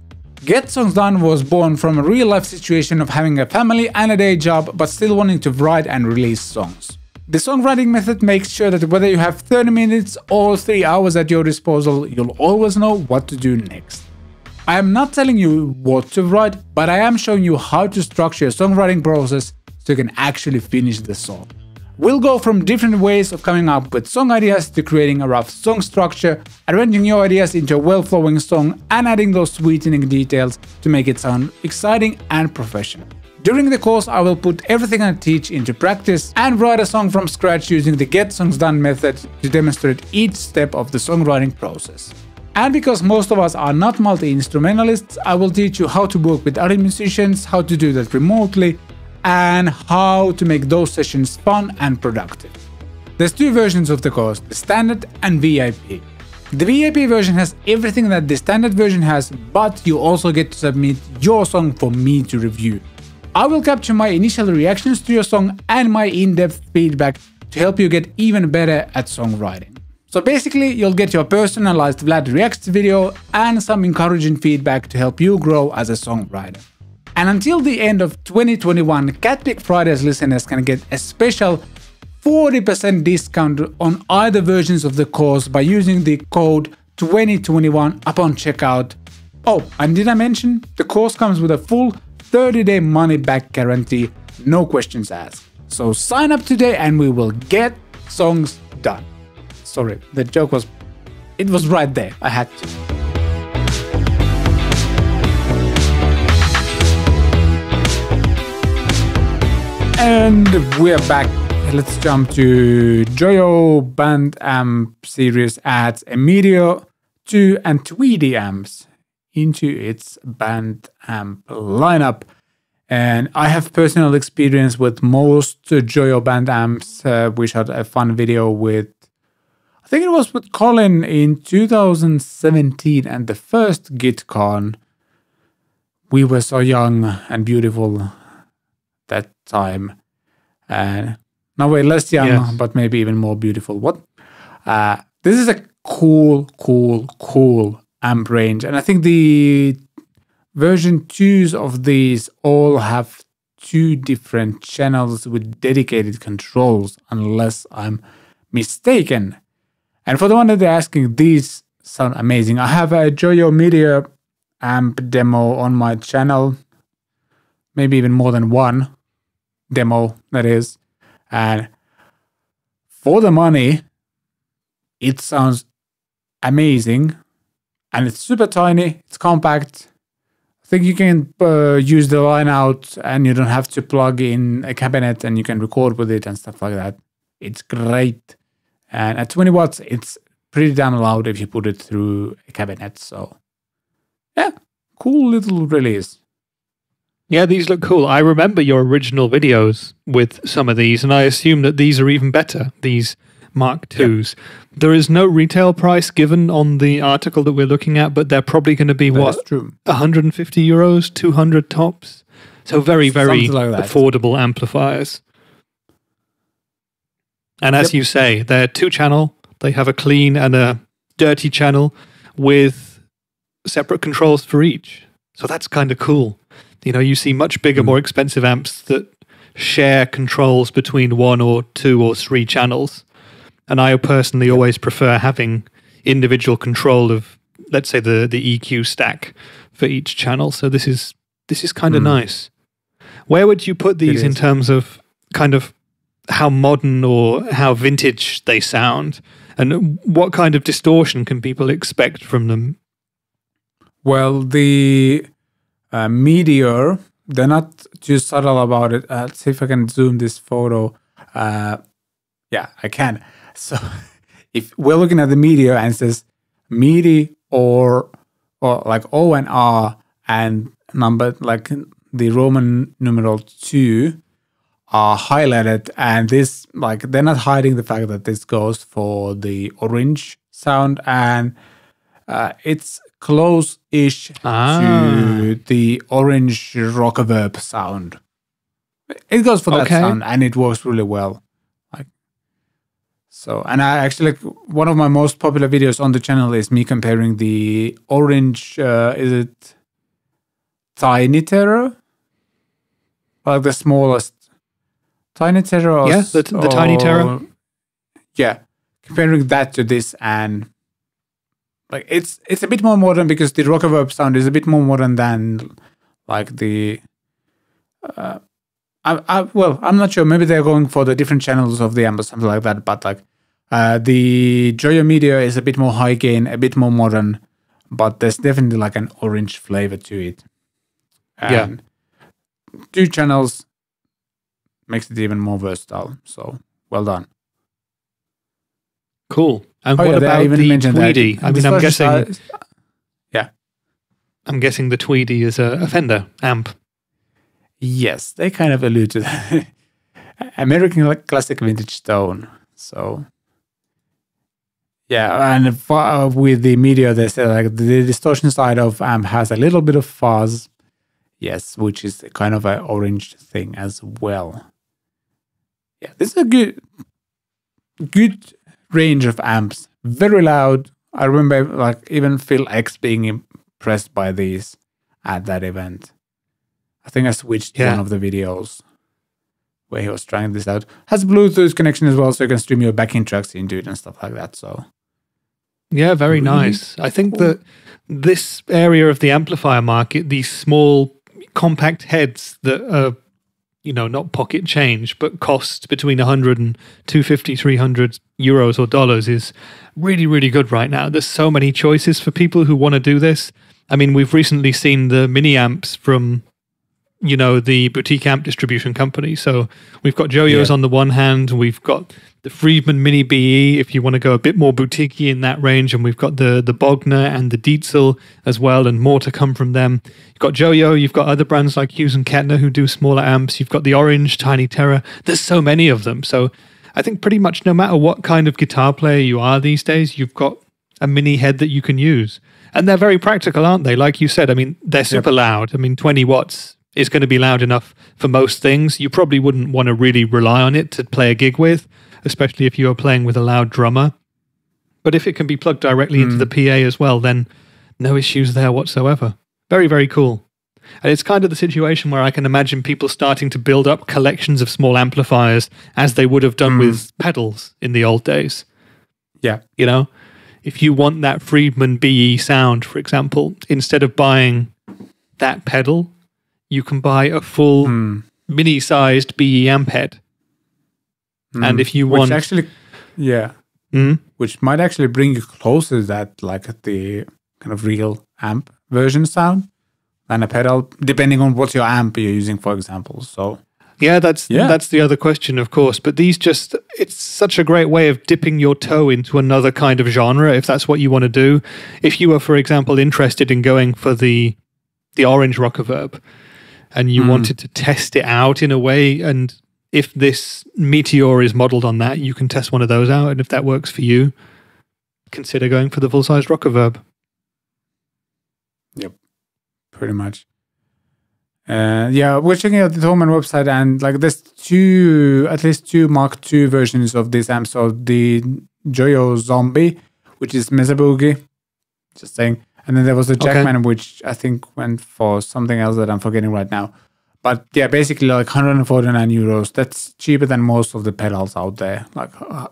Get Songs Done was born from a real life situation of having a family and a day job, but still wanting to write and release songs. The songwriting method makes sure that whether you have 30 minutes or 3 hours at your disposal, you'll always know what to do next. I am not telling you what to write, but I am showing you how to structure your songwriting process so you can actually finish the song. We'll go from different ways of coming up with song ideas to creating a rough song structure, arranging your ideas into a well flowing song, and adding those sweetening details to make it sound exciting and professional. During the course, I will put everything I teach into practice and write a song from scratch using the Get Songs Done method to demonstrate each step of the songwriting process. And because most of us are not multi instrumentalists, I will teach you how to work with other musicians, how to do that remotely, and how to make those sessions fun and productive. There's two versions of the course the standard and VIP. The VIP version has everything that the standard version has, but you also get to submit your song for me to review. I will capture my initial reactions to your song and my in depth feedback to help you get even better at songwriting. So basically, you'll get your personalized Vlad Reacts video and some encouraging feedback to help you grow as a songwriter. And until the end of 2021, Catpick Fridays listeners can get a special 40% discount on either versions of the course by using the code 2021 upon checkout. Oh, and did I mention? The course comes with a full 30 day money back guarantee, no questions asked. So sign up today and we will get songs done. Sorry, the joke was. It was right there. I had to. And we're back. Let's jump to Joyo Band Amp series adds a Meteor 2 and Tweedy amps into its band amp lineup. And I have personal experience with most Joyo band amps. Uh, we shot a fun video with, I think it was with Colin in 2017 and the first GitCon. We were so young and beautiful that time. And now we're less young, Yes. but maybe even more beautiful. What? Uh, this is a cool, cool, cool amp range. And I think the version twos of these all have two different channels with dedicated controls, unless I'm mistaken. And for the one that they're asking, these sound amazing. I have a Joyo Meteor amp demo on my channel, maybe even more than one demo, that is. And for the money, it sounds amazing. And it's super tiny, it's compact. I think you can uh, use the line out and you don't have to plug in a cabinet and you can record with it and stuff like that. It's great. And at 20 watts, it's pretty damn loud if you put it through a cabinet. So, yeah, cool little release. Yeah, these look cool. I remember your original videos with some of these, and I assume that these are even better, these Mark IIs. There is no retail price given on the article that we're looking at, but they're probably going to be what, 150 euros, 200 tops? So very, very like affordable amplifiers. And as Yep. you say, they're two channel. They have a clean and a dirty channel with separate controls for each. So that's kind of cool. You know, you see much bigger, Mm. more expensive amps that share controls between one or two or three channels. And I personally always prefer having individual control of, let's say, the the EQ stack for each channel. So this is this is kind of Mm. nice. Where would you put these in terms of kind of how modern or how vintage they sound, and what kind of distortion can people expect from them? Well, the uh, meteor, they're not too subtle about it. Uh, let's see if I can zoom this photo. Uh, yeah, I can. So if we're looking at the meteor and it says meteor or or like O and R and number like the Roman numeral two are highlighted and this like they're not hiding the fact that this goes for the orange sound and uh, it's close-ish Ah. to the orange rock verb sound. It goes for that Okay. sound and it works really well. So, and I actually like one of my most popular videos on the channel is me comparing the orange. Uh, is it Tiny Terror? Like the smallest Tiny Terror? Or, Yeah, the- the Tiny Terror. Yeah, comparing that to this and like it's it's a bit more modern because the rock verb sound is a bit more modern than like the uh, I, I well i'm not sure maybe they're going for the different channels of the amp or something like that but like uh, the joyo meteor is a bit more high gain a bit more modern but there's definitely like an orange flavor to it Yeah. Two channels makes it even more versatile so well done Cool. And Oh, what yeah, about the mentioned that. Tweedy? I mean, I'm guessing size- yeah. I'm guessing the Tweedy is a, a Fender amp. Yes, they kind of allude to that. American classic vintage tone. So, yeah, and fa- uh, with the meteor, they say like the distortion side of amp has a little bit of fuzz. Yes, which is kind of an orange thing as well. Yeah, this is a good, good range of amps. Very loud. I remember like even Phil X being impressed by these at that event. I think I switched Yeah. one of the videos where he was trying this out. Has Bluetooth connection as well, so you can stream your backing tracks into it and stuff like that. So Yeah, very Really nice. I think that this area of the amplifier market, these small compact heads that are, you know, not pocket change, but cost between 100 and 250, 300 euros or dollars is really, really good right now. There's so many choices for people who want to do this. I mean, we've recently seen the mini amps from, you know, the boutique amp distribution company. So we've got Joyo's Yeah. on the one hand, we've got the Friedman Mini BE if you want to go a bit more boutique in that range, and we've got the the Bogner and the Diezel as well, and more to come from them. You've got Joyo, you've got other brands like Hughes and Kettner who do smaller amps. You've got the Orange, Tiny Terror. There's so many of them. So I think pretty much no matter what kind of guitar player you are these days, you've got a mini head that you can use. And they're very practical, aren't they? Like you said, I mean, they're super loud. I mean, 20 watts is going to be loud enough for most things. You probably wouldn't want to really rely on it to play a gig with, especially if you are playing with a loud drummer. But if it can be plugged directly into hmm. the PA as well, then no issues there whatsoever. Very, very cool. And it's kind of the situation where I can imagine people starting to build up collections of small amplifiers as they would have done hmm. with pedals in the old days. yeah, You know, if you want that Friedman BE sound, for example, instead of buying that pedal, you can buy a full Hmm. mini sized BE amp head. And if you which want, actually, yeah, Mm, which might actually bring you closer to that like the kind of real amp version sound than a pedal, depending on what your amp you're using, for example. So yeah, that's Yeah. that's the other question, of course. But these just it's such a great way of dipping your toe into another kind of genre, if that's what you want to do. If you are, for example, interested in going for the the orange Rockerverb and you Mm. wanted to test it out in a way and if this meteor is modeled on that you can test one of those out and if that works for you consider going for the full sized Rockerverb Yep, pretty much. Uh, yeah, we're checking out the Thomann website, and like there's two, at least two Mark II versions of this amp. So the Joyo Zombie, which is Mesa Boogie, just saying, and then there was a Okay. Jackman, which I think went for something else that I'm forgetting right now. But yeah, basically like 149 euros. That's cheaper than most of the pedals out there, like uh,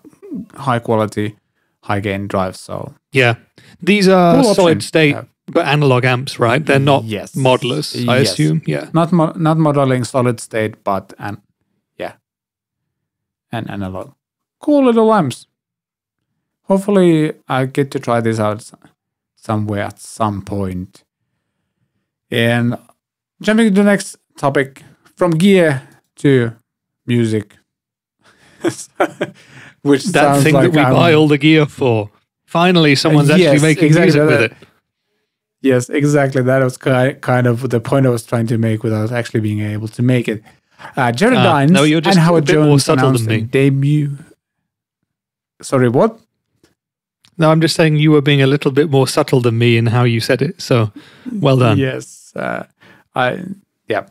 high quality, high gain drives. So yeah these are Cool solid state Yeah. but analog amps right they're not Yes. modelers i Yes. assume yeah not mo- not modeling solid state, but an yeah, an analog. Cool little lamps. Hopefully, I get to try this out somewhere at some point. And jumping to the next topic, from gear to music, which that sounds thing like that we I'm- buy all the gear for finally someone's actually yes, making exactly music with it Yes, exactly. That was ki- kind of the point I was trying to make without actually being able to make it. Uh, Jared Ah, Dines no, you're just and a Howard Jones announced a debut. Sorry, what? No i'm just saying you were being a little bit more subtle than me in how you said it so well done Yes, uh, I yeah.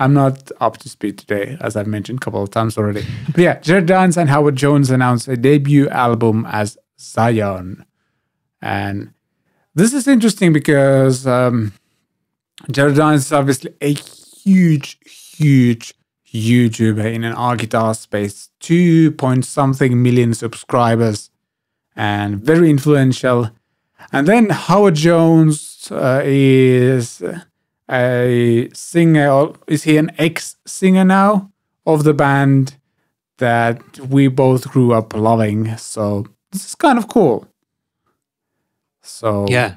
I'm not up to speed today, as I've mentioned a couple of times already. But yeah, Jared Dines and Howard Jones announced a debut album as Sion, and this is interesting because um, Jared Dines is obviously a huge, huge YouTuber in an R guitar space, two point something million subscribers, and very influential. And then Howard Jones uh, is a singer. or Is he an ex singer now of the band that we both grew up loving? So this is kind of cool. So yeah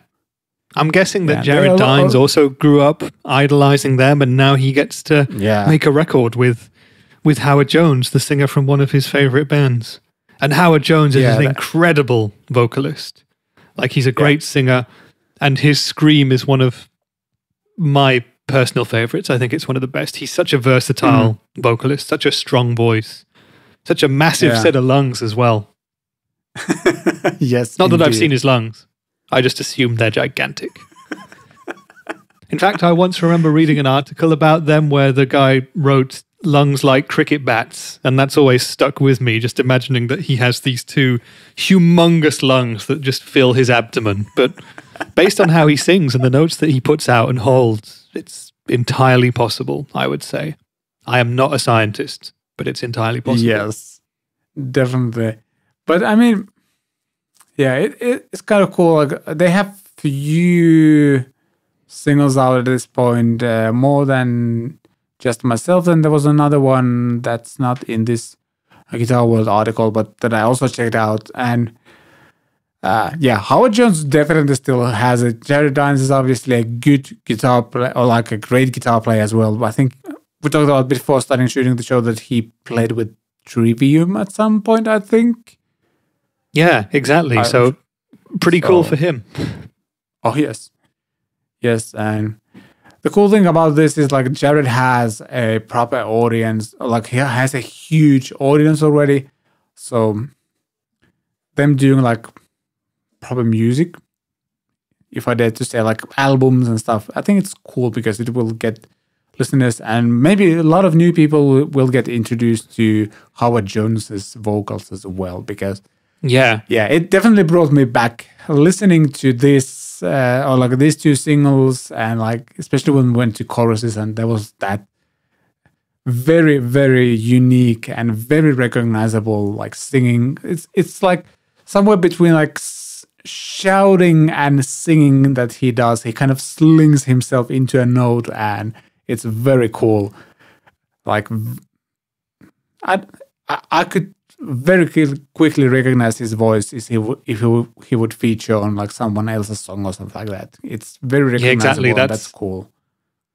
i'm guessing that Yeah, jared dines also grew up idolizing them and now he gets to yeah, make a record with with howard jones the singer from one of his favorite bands And Howard Jones is Yeah, an that- incredible vocalist. Like he's a great singer, and his scream is one of my personal favorites. I think it's one of the best. He's such a versatile Mm-hmm. vocalist, such a strong voice, such a massive Yeah. set of lungs as well. yes. Not that I've seen his lungs. I just assume they're gigantic. In fact, I once remember reading an article about them where the guy wrote lungs like cricket bats, and that's always stuck with me, just imagining that he has these two humongous lungs that just fill his abdomen. But based on how he sings and the notes that he puts out and holds, it's entirely possible, I would say. I am not a scientist, but it's entirely possible. Yes, definitely. But I mean, yeah, it, it it's kind of cool. Like they have few singles out at this point, uh, more than just myself. And there was another one that's not in this Guitar World article, but that I also checked out. And uh, yeah, Howard Jones definitely still has it. Jared Dines is obviously a good guitar player, or like a great guitar player as well. I think we talked about before starting shooting the show that he played with Trivium at some point, I think. Yeah, exactly. I- so pretty cool so- for him. Oh yes, yes, and the cool thing about this is like Jared has a proper audience. Like he has a huge audience already, so them doing like proper music. If I dare to say like albums and stuff, I think it's cool because it will get listeners and maybe a lot of new people will- will get introduced to Howard Jones's vocals as well because Yeah. yeah, it definitely brought me back listening to this uh, or like these two singles and like especially when we went to choruses and there was that very very unique and very recognizable like singing. It's it's like somewhere between like shouting and singing that he does. He kind of slings himself into a note and it's very cool. Like I, I, I could very quickly recognize his voice if he would if he he would feature on like someone else's song or something like that. It's very recognizable. Yeah, exactly. That's- that's cool.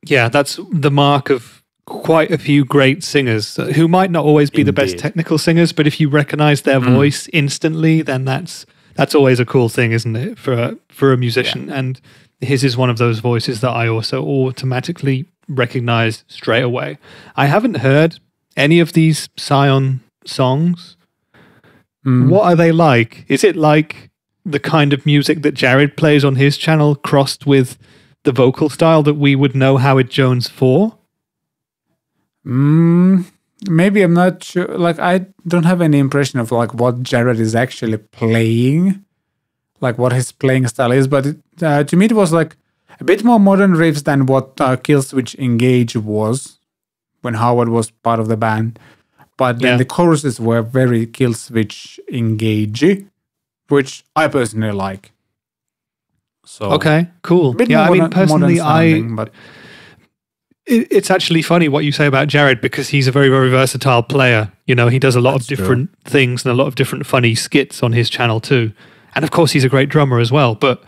Yeah, that's the mark of quite a few great singers who might not always be the best technical singers, but if you recognize their Mm. voice instantly, then that's that's always a cool thing, isn't it, for a, for a musician? And his is one of those voices that I also automatically recognize straight away. I haven't heard any of these Sion songs. Mm. What are they like? Is it like the kind of music that Jared plays on his channel crossed with the vocal style that we would know Howard Jones for? Mm, maybe I'm not sure. Like I don't have any impression of like what Jared is actually playing, like what his playing style is. But it, uh, to me, it was like a bit more modern riffs than what uh, Killswitch Engage was when Howard was part of the band. But then Yeah. the choruses were very Killswitch Engage, which I personally like. So Okay, cool. Yeah, I mean, modern- modern personally, I but it, it's actually funny what you say about Jared because he's a very, very versatile player. You know, he does a lot That's of true. different things and a lot of different funny skits on his channel too. And of course, he's a great drummer as well. But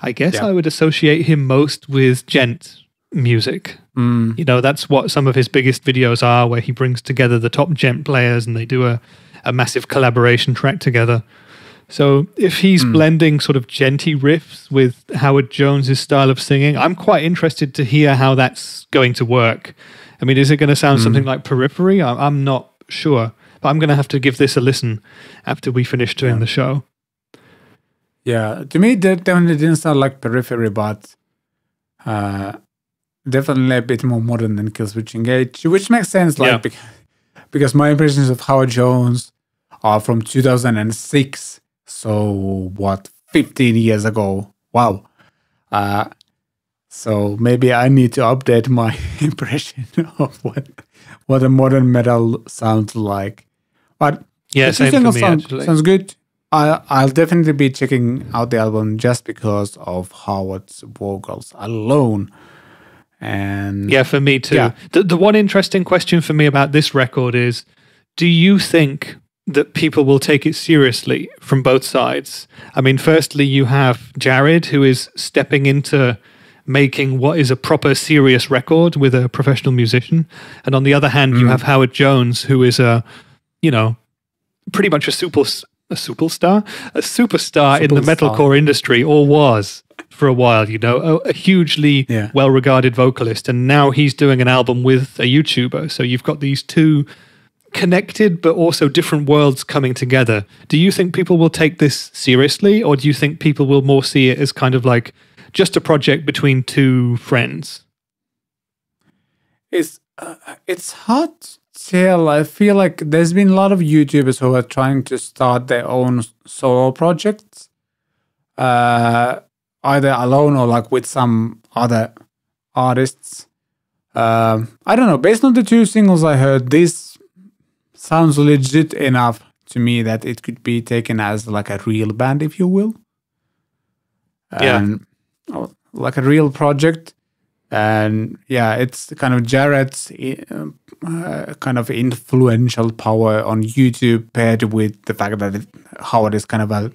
I guess Yeah. I would associate him most with djent music. mm, You know, that's what some of his biggest videos are, where he brings together the top djent players and they do a, a massive collaboration track together. So if he's Hmm. blending sort of djenty riffs with Howard Jones's style of singing, I'm quite interested to hear how that's going to work. I mean, is it going to sound Hmm. something like Periphery? I- I'm not sure, but I'm going to have to give this a listen after we finish doing the show. Yeah, to me, that definitely didn't sound like Periphery, but uh, definitely a bit more modern than Killswitch Engage, which makes sense. Like Yeah. bec- because my impressions of Howard Jones are from 2006, so what, 15 years ago? Wow. Uh, so maybe I need to update my impression of what what a modern metal sounds like. But Yeah, same for me, sound- Sounds good. I I'll definitely be checking out the album just because of Howard's vocals alone. And Yeah, for me too. Yeah. The, the one interesting question for me about this record is do you think that people will take it seriously from both sides? I mean, firstly, you have Jared, who is stepping into making what is a proper serious record with a professional musician. And on the other hand, you Mm. have Howard Jones, who is a, you know, pretty much a super a superstar, a superstar in the metalcore industry, or was for a while. You know, a, a hugely Yeah. well-regarded vocalist, and now he's doing an album with a YouTuber. So you've got these two connected but also different worlds coming together. Do you think people will take this seriously, or do you think people will more see it as kind of like just a project between two friends? It's uh, it's hard to tell. I feel like there's been a lot of YouTubers who are trying to start their own solo projects, uh, either alone or like with some other artists. Um, I don't know. Based on the two singles I heard, this sounds legit enough to me that it could be taken as like a real band, if you will. Yeah. And, oh, like a real project and yeah, it's kind of Jared's uh, kind of influential power on YouTube paired with the fact that it, Howard is kind of a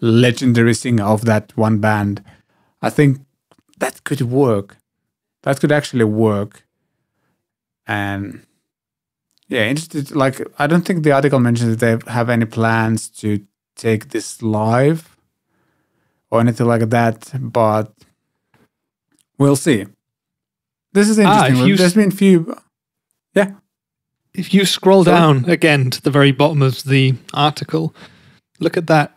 legendary singer of that one band. I think that could work. That could actually work. And yeah, interested. Like, I don't think the article mentions that they have any plans to take this live or anything like that, but we'll see. This is Ah, interesting. you There's been few. Yeah. If you scroll Sorry? down again to the very bottom of the article, look at that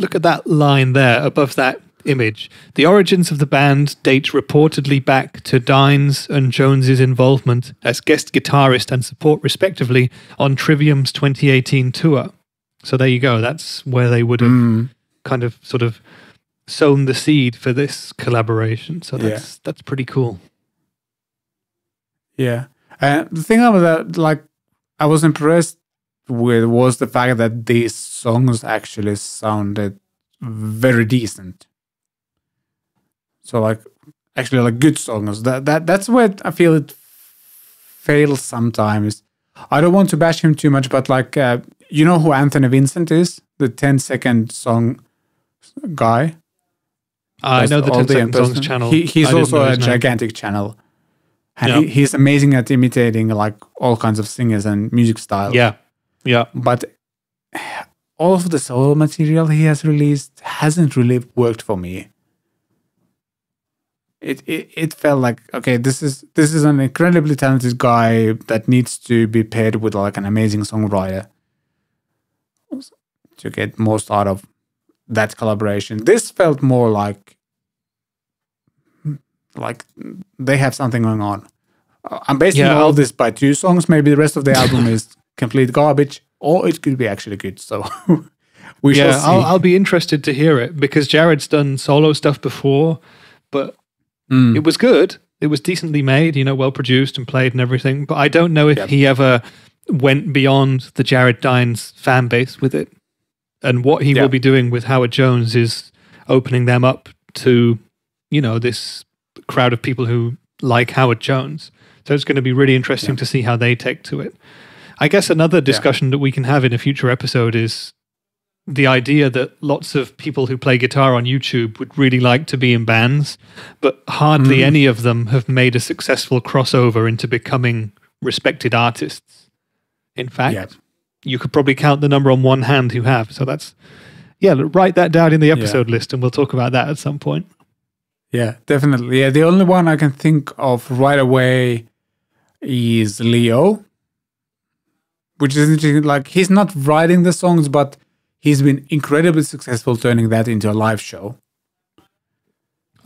look at that line there above that image. The origins of the band date reportedly back to Dines and Jones's involvement as guest guitarist and support respectively on Trivium's 2018 tour. So there you go. That's where they would have Mm. kind of sort of sown the seed for this collaboration. So Yeah. that's that's pretty cool. Yeah. Uh, the thing about that, like, I was impressed with was the fact that these songs actually sounded very decent. So, like, actually, like good songs. That that that's where I feel it fails sometimes. I don't want to bash him too much, but like, uh, you know who Anthony Vincent is, the 10 second song guy. I know the all 10 the second songs channel. He, he's I also a name. gigantic channel. And Yeah. he, he's amazing at imitating like all kinds of singers and music styles. Yeah. Yeah. But all of the solo material he has released hasn't really worked for me. It, it it felt like okay, this is this is an incredibly talented guy that needs to be paired with like an amazing songwriter to get most out of that collaboration. This felt more like like they have something going on. I'm basing Yeah, all this by two songs. Maybe the rest of the album is complete garbage, or it could be actually good. So we yeah, shall see. I'll, I'll be interested to hear it because Jared's done solo stuff before, but Mm. it was good. It was decently made, you know, well produced and played and everything. But I don't know if Yep. he ever went beyond the Jared Dines fan base with it. And what he Yeah. will be doing with Howard Jones is opening them up to, you know, this crowd of people who like Howard Jones. So it's going to be really interesting to see how they take to it. I guess another discussion that we can have in a future episode is the idea that lots of people who play guitar on YouTube would really like to be in bands, but hardly Mhm. any of them have made a successful crossover into becoming respected artists. In fact, Yeah. you could probably count the number on one hand who have. So that's, yeah, write that down in the episode list and we'll talk about that at some point. Yeah, definitely. Yeah, the only one I can think of right away is Leo, which is interesting. Like he's not writing the songs, but he's been incredibly successful turning that into a live show.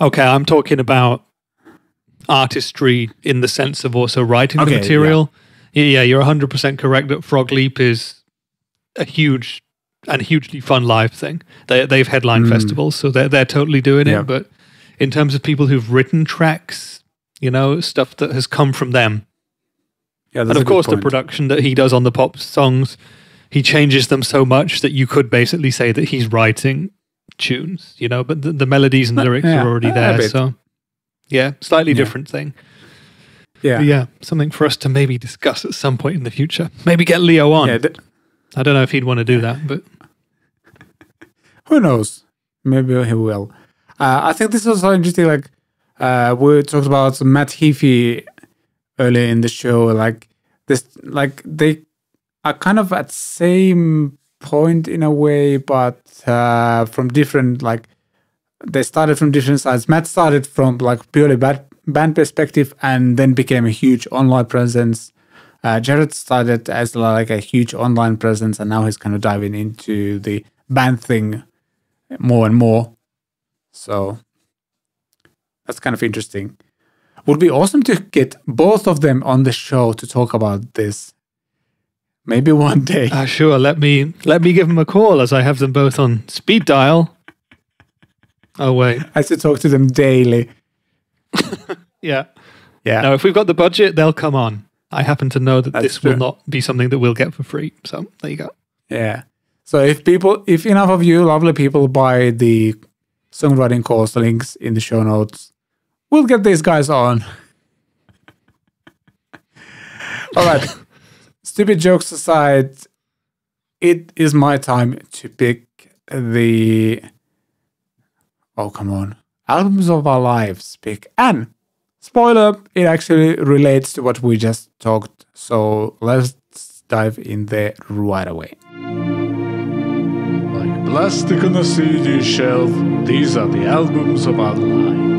Okay, I'm talking about artistry in the sense of also writing Okay, the material. Yeah. yeah, you're 100% correct that Frog Leap is a huge and hugely fun live thing. They, they've headlined Mm. festivals, so they're, they're totally doing Yeah. it. But in terms of people who've written tracks, you know, stuff that has come from them. Yeah, and of course, the production that he does on the pop songs, he changes them so much that you could basically say that he's writing tunes, you know, but the, the melodies and Uh, lyrics yeah, are already there. So, yeah, slightly Yeah. different thing. Yeah, But yeah, something for us to maybe discuss at some point in the future. Maybe get Leo on. yeah. th- I don't know if he'd want to do that, but who knows? Maybe he will. Uh, I think this is also interesting. Like uh, we talked about Matt Heafy earlier in the show. Like this, like they are kind of at same point in a way, but uh, from different like they started from different sides. Matt started from like purely bad, band perspective and then became a huge online presence. Uh, Jared started as like a huge online presence, and now he's kind of diving into the band thing more and more. So that's kind of interesting. Would be awesome to get both of them on the show to talk about this. Maybe one day. Uh, sure. Let me let me give them a call as I have them both on speed dial. Oh wait. I have to talk to them daily. Yeah. Yeah. Now, if we've got the budget, they'll come on. I happen to know that That's this will not be something that we'll get for free. So there you go. Yeah. So if people, if enough of you lovely people buy the songwriting course links in the show notes, we'll get these guys on. All right. Stupid jokes aside, it is my time to pick the. Oh, come on. Albums of our lives pick. And spoiler, it actually relates to what we just talked. So let's dive in there right away. Like plastic on a CD shelf, these are the albums of our lives.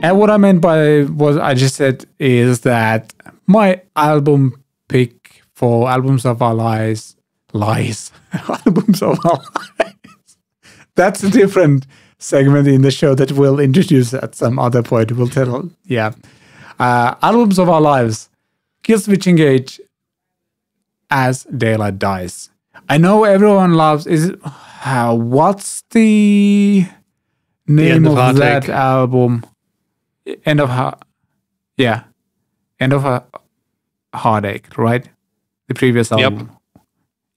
And what I meant by what I just said is that my album pick for albums of our lives, lies, albums of our lives. That's a different segment in the show that we'll introduce at some other point. We'll tell, yeah. Uh, albums of our lives, Killswitch Engage, as Daylight Dies. I know everyone loves. Is uh, what's the name of of, that album? End of her, Yeah, end of a heartache. Right, the previous album.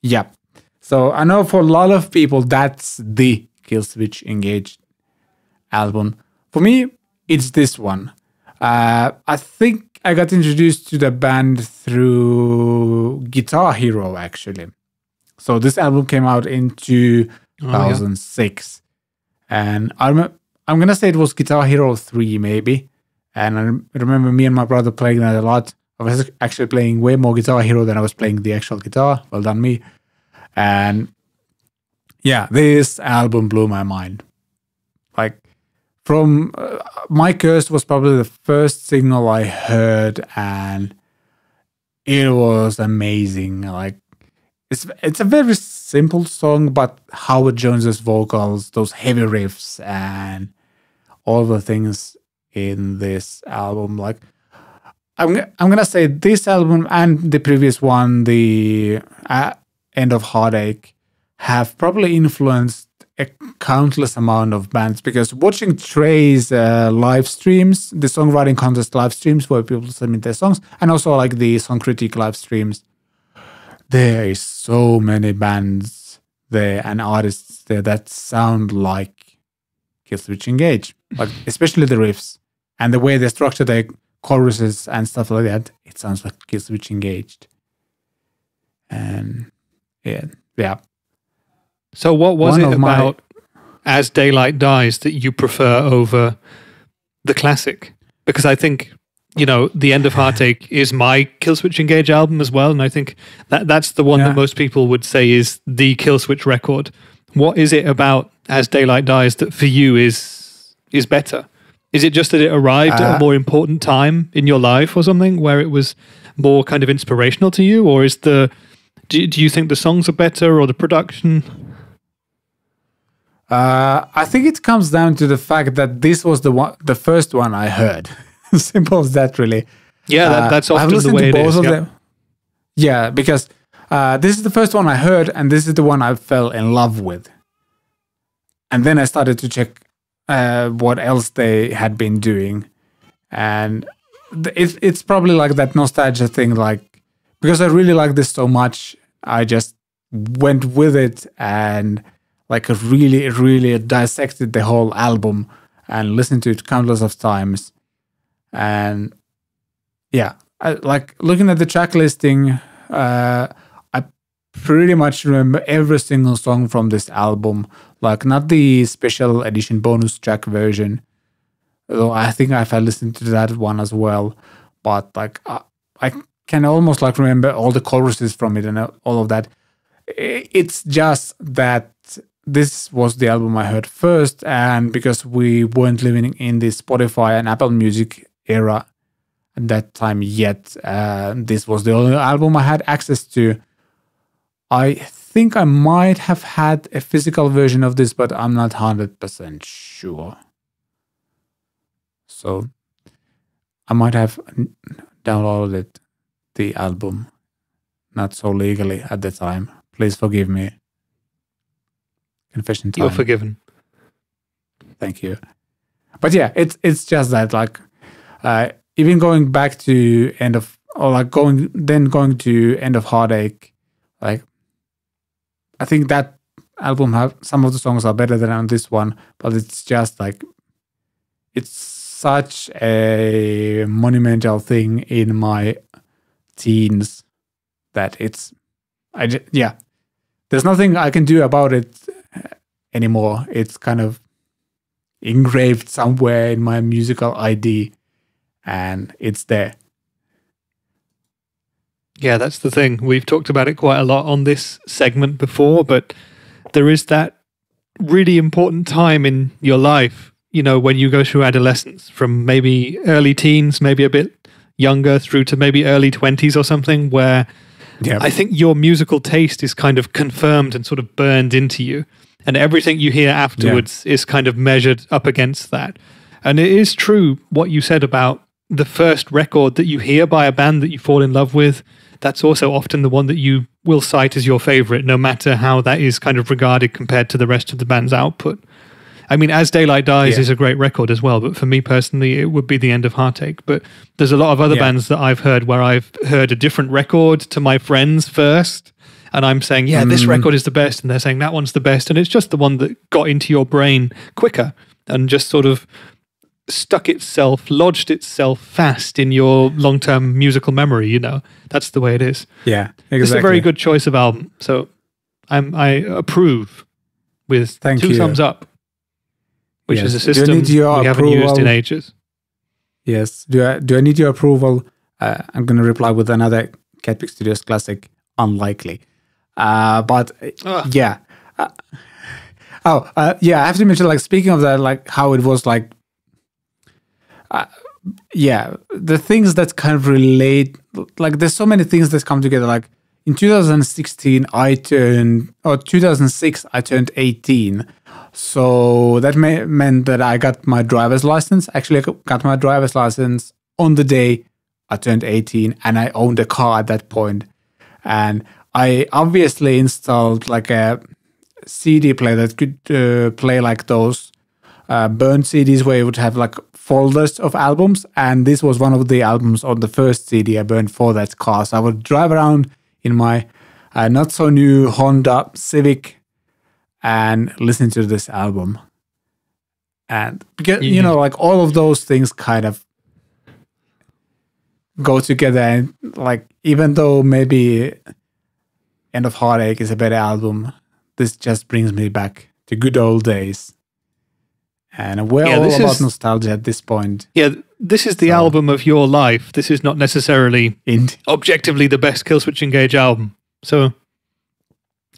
Yep. So I know for a lot of people that's the Killswitch Engage album. For me, it's this one. Uh, I think I got introduced to the band through Guitar Hero, actually. So this album came out in 2006. And I'm, I'm to say it was Guitar Hero 3, maybe. And I remember me and my brother playing that a lot. I was actually playing way more Guitar Hero than I was playing the actual guitar. Well done, me. And yeah, this album blew my mind. Like, from uh, My Curse was probably the first single I heard, and it was amazing. Like, it's it's a very simple song, but Howard Jones's vocals, those heavy riffs, and all the things in this album, like I'm I'm gonna say this album and the previous one, the uh, End of Heartache, have probably influenced a countless amount of bands because watching Trey's uh, live streams, the songwriting contest live streams where people submit their songs, and also like the song critique live streams, there is so many bands there and artists there that sound like Killswitch Engage, but especially the riffs and the way they structure their choruses and stuff like that. It sounds like Killswitch Engaged, and yeah, yeah. So what was One it of my- about As Daylight Dies that you prefer over the classic? Because I think, you know, The End of Heartache is my Killswitch Engage album as well. And I think that that's the one Yeah. that most people would say is the Killswitch record. What is it about As Daylight Dies that for you is is better? Is it just that it arrived at Uh, a more important time in your life or something where it was more kind of inspirational to you? Or is the do, do you think the songs are better or the production? Uh, I think it comes down to the fact that this was the one, the first one I heard. Simple as that, really. Yeah, that, Uh, that's I've often the listened way to both is. of yeah. them. Yeah, because uh, this is the first one I heard, and this is the one I fell in love with. And then I started to check uh, what else they had been doing, and it, it's probably like that nostalgia thing. Like because I really like this so much, I just went with it and like really, really dissected the whole album and listened to it countless of times. And yeah, I, like looking at the track listing, uh, pretty much remember every single song from this album. Like not the special edition bonus track version, though I think I've listened to that one as well. But like I, I can almost like remember all the choruses from it and all of that. It's just that this was the album I heard first, and because we weren't living in the Spotify and Apple Music era at that time yet, uh, this was the only album I had access to. I think I might have had a physical version of this, but I'm not 100% sure. So I might have downloaded the album not so legally at the time. Please forgive me. Confession time. You're forgiven. Thank you. But yeah, it's it's just that like uh, even going back to end of or like going then going to end of heartache, like I think that album have some of the songs are better than on this one, but it's just like it's such a monumental thing in my teens that it's I just, yeah there's nothing I can do about it uh, anymore. It's kind of engraved somewhere in my musical ID and it's there. Yeah, that's the thing. We've talked about it quite a lot on this segment before, but there is that really important time in your life, you know, when you go through adolescence from maybe early teens, maybe a bit younger through to maybe early 20s or something, where Yeah. I think your musical taste is kind of confirmed and sort of burned into you. And everything you hear afterwards is kind of measured up against that. And it is true what you said about the first record that you hear by a band that you fall in love with. That's also often the one that you will cite as your favorite, no matter how that is kind of regarded compared to the rest of the band's output. I mean, As Daylight Dies Yeah. is a great record as well, but for me personally, it would be the end of Heartache. But there's a lot of other Yeah. bands that I've heard where I've heard a different record to my friends first, and I'm saying, yeah, this Mm. record is the best, and they're saying that one's the best, and it's just the one that got into your brain quicker and just sort of stuck itself, lodged itself fast in your long term musical memory, you know. That's the way it is. Yeah, exactly. It's a very good choice of album. So I'm I approve with Thank two you. thumbs up. Which Yes. is a system need your we haven't used in ages. Yes. Do I do I need your approval? Uh, I'm going to reply with another Catpick Studios classic. Unlikely. Uh, but Ugh. yeah. Uh, oh, uh, yeah. I have to mention, like, speaking of that, like, how it was like. Uh, yeah, the things that kind of relate, like, there's so many things that come together. Like, in 2016, I turned, or 2006, I turned 18. So that may, meant that I got my driver's license. Actually, I got my driver's license on the day I turned 18, and I owned a car at that point. And I obviously installed like a CD player that could uh, play like those uh, burned CDs where you would have like folders of albums. And this was one of the albums on the first CD I burned for that car. So I would drive around in my uh, not so new Honda Civic and listen to this album. And because, you know, like all of those things kind of go together. And like, even though maybe End of Heartache is a better album, this just brings me back to good old days. And we're Yeah, all this about is- nostalgia at this point. Yeah, this is the So- album of your life. This is not necessarily In objectively the best Killswitch Engage album. So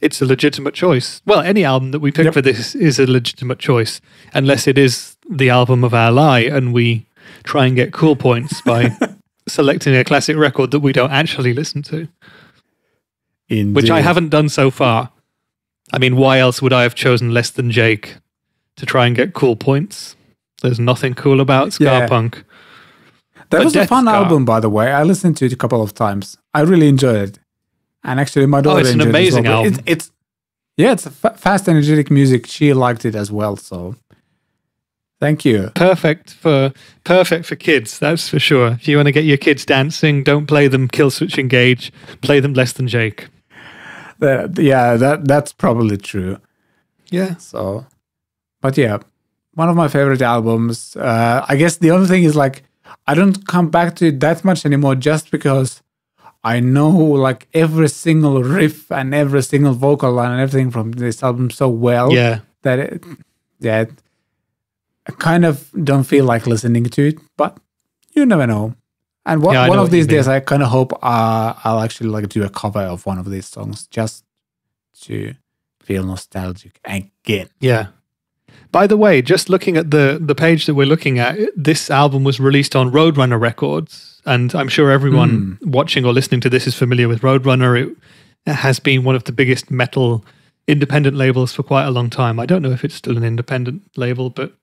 it's a legitimate choice. Well, any album that we pick Yep. for this is a legitimate choice, unless it is the album of our lie and we try and get cool points by selecting a classic record that we don't actually listen to, in which I haven't done so far. I mean, why else would I have chosen Less Than Jake to try and get cool points? There's nothing cool about ska Yeah. punk. That But was a fun Scar- album, by the way. I listened to it a couple of times. I really enjoyed it, and actually, my oh, daughter Oh, it's an enjoyed it amazing well. Album. It's, it's yeah, it's fa- fast, energetic music. She liked it as well. So, thank you. perfect for perfect for kids that's for sure if you want to get your kids dancing don't play them Killswitch Engage play them less than jake That, yeah, that that's probably true. yeah So, but yeah, one of my favorite albums. Uh, I guess the only thing is like I don't come back to it that much anymore, just because I know like every single riff and every single vocal line and everything from this album so well yeah that it, yeah, I kind of don't feel like listening to it. But you never know. And one, Yeah, one of these days. I kind of hope uh, I'll actually like do a cover of one of these songs just to feel nostalgic again. Yeah. By the way, just looking at the the page that we're looking at, this album was released on Roadrunner Records, and I'm sure everyone hmm. watching or listening to this is familiar with Roadrunner. It has been one of the biggest metal independent labels for quite a long time. I don't know if it's still an independent label, but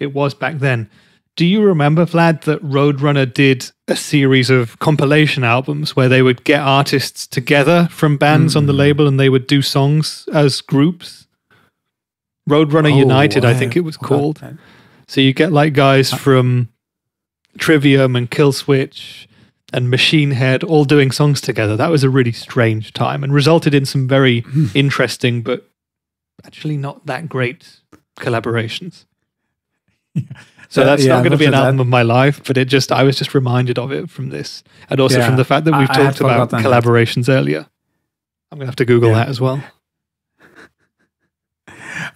it was back then. Do you remember, Vlad, that Roadrunner did a series of compilation albums where they would get artists together from bands on the hmm. label and they would do songs as groups? Roadrunner Oh, United, I think it was called. that. So you get like guys from Trivium and Killswitch and Machine Head all doing songs together. That was a really strange time and resulted in some very interesting but actually not that great collaborations. So Uh, that's yeah, not going to be an album that- of my life, but it just I was just reminded of it from this, and also Yeah, from the fact that we've I talked about forgotten that. collaborations earlier. I'm going to have to Google that as well.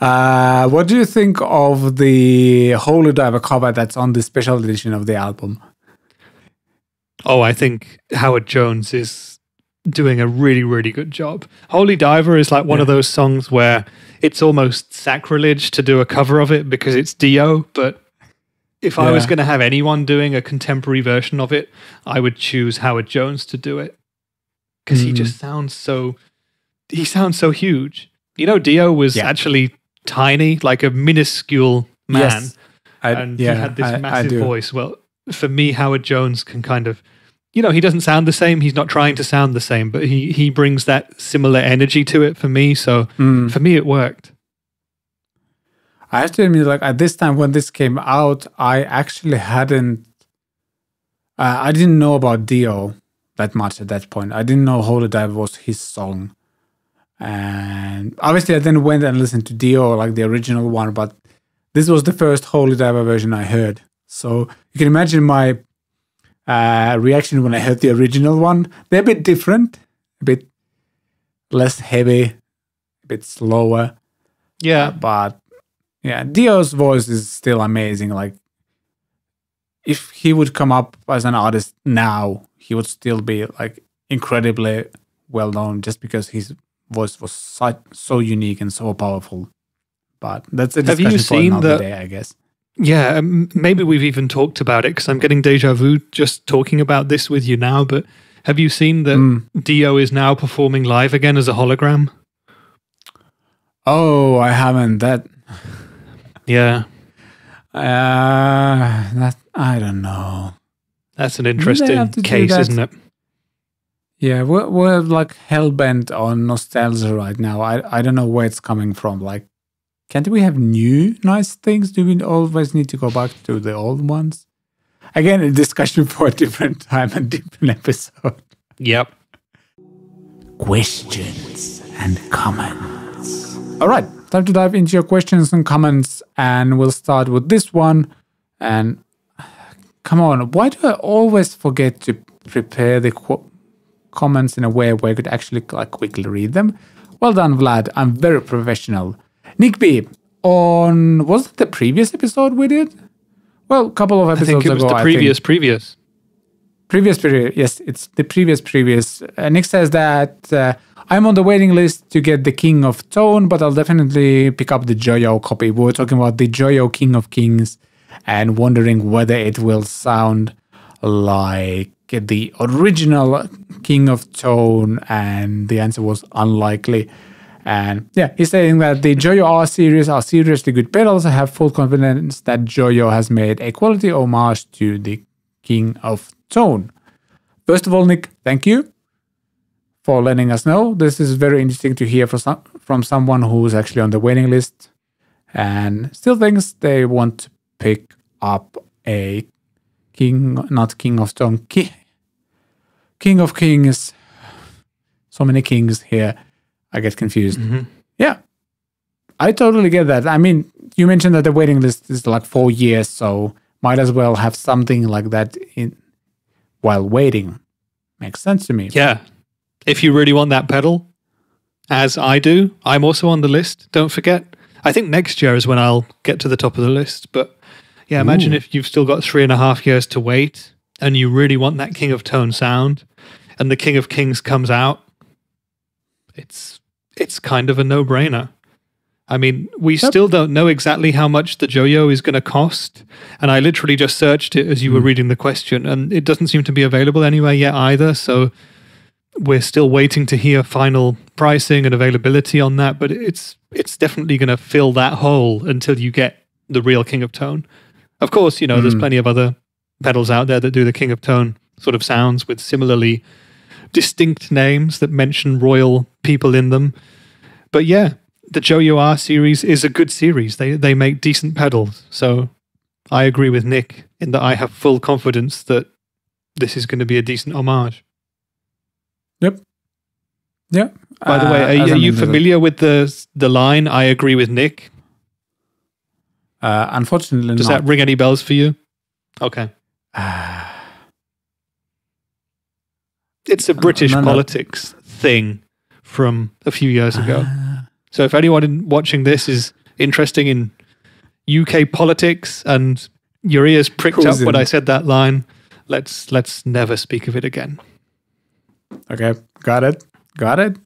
Uh, what do you think of the Holy Diver cover that's on the special edition of the album? Oh, I think Howard Jones is doing a really, really good job. Holy Diver is like one of those songs where it's almost sacrilege to do a cover of it because it's Dio. But if I was going to have anyone doing a contemporary version of it, I would choose Howard Jones to do it because he Mm. just sounds so. He sounds so huge. You know, Dio was Yeah. actually tiny, like a minuscule man Yes, I, and yeah, he had this I- I massive do. voice. Well, for me, Howard Jones can kind of, you know, he doesn't sound the same. He's not trying to sound the same, but he he brings that similar energy to it for me. So Mm. for me, it worked. I have to admit, like at this time when this came out, I actually hadn't, uh, I didn't know about Dio that much at that point. I didn't know Holy Diver was his song, and obviously I then went and listened to Dio, like the original one. But this was the first Holy Diver version I heard, so you can imagine my uh, reaction when I heard the original one. They're a bit different, a bit less heavy, a bit slower Yeah, but yeah, Dio's voice is still amazing. Like, if he would come up as an artist now, he would still be like incredibly well known just because his voice was so, so unique and so powerful. But that's a Have discussion you for seen another the- day, I guess. yeah. um, Maybe we've even talked about it because I'm getting deja vu just talking about this with you now. But have you seen that Mm. Dio is now performing live again as a hologram? Oh, I haven't. That Yeah, uh, that I don't know. that's an interesting do case, isn't it? Yeah, we're, we're like hell bent on nostalgia right now. I, I don't know where it's coming from. Like, can't we have new nice things? Do we always need to go back to the old ones? Again, a discussion for a different time and different episode. Yep. Questions and comments. All right, time to dive into your questions and comments, and we'll start with this one. And come on, why do I always forget to prepare the qu- comments in a way where I could actually like quickly read them? Well done, Vlad. I'm very professional. Nick B, on was it the previous episode we did? Well, a couple of I episodes think it was ago. the I think. previous previous. Previous yes, it's the previous previous. Uh, Nick says that uh, I'm on the waiting list to get the King of Tone, but I'll definitely pick up the Joyo copy. We were talking about the Joyo King of Kings and wondering whether it will sound like the original King of Tone, and the answer was unlikely. And yeah, he's saying that the Joyo R series are seriously good pedals. I have full confidence that Joyo has made a quality homage to the King of Tone. First of all, Nick, thank you for letting us know. This is very interesting to hear from some, from someone who's actually on the waiting list and still thinks they want to pick up a King, not King of Tone, ki, King of Kings. So many kings here. I get confused. Mm-hmm. Yeah. I totally get that. I mean, you mentioned that the waiting list is like four years, so might as well have something like that in while waiting. Makes sense to me. Yeah. If you really want that pedal, as I do, I'm also on the list. Don't forget. I think next year is when I'll get to the top of the list. But yeah, imagine Ooh. if you've still got three and a half years to wait and you really want that King of Tone sound, and the King of Kings comes out, it's it's kind of a no brainer. I mean, we Yep. still don't know exactly how much the Joyo is going to cost. And I literally just searched it as you were reading the question, and it doesn't seem to be available anywhere yet either. So we're still waiting to hear final pricing and availability on that. But it's it's definitely going to fill that hole until you get the real King of Tone. Of course, you know, there's Mm. plenty of other pedals out there that do the King of Tone sort of sounds with similarly distinct names that mention royal people in them. But yeah, the R series is a good series. They they make decent pedals. So I agree with Nick in that I have full confidence that this is going to be a decent homage. Yep. Yeah. By the way, Uh, are, are you familiar with the the line I agree with Nick? Uh, unfortunately, Does not. that ring any bells for you? Okay. It's a British no, no. politics thing from a few years ago. Ah. So if anyone in- watching this is interested in UK politics and your ears pricked Who's up when? I said that line, let's let's never speak of it again. Okay, got it, got it.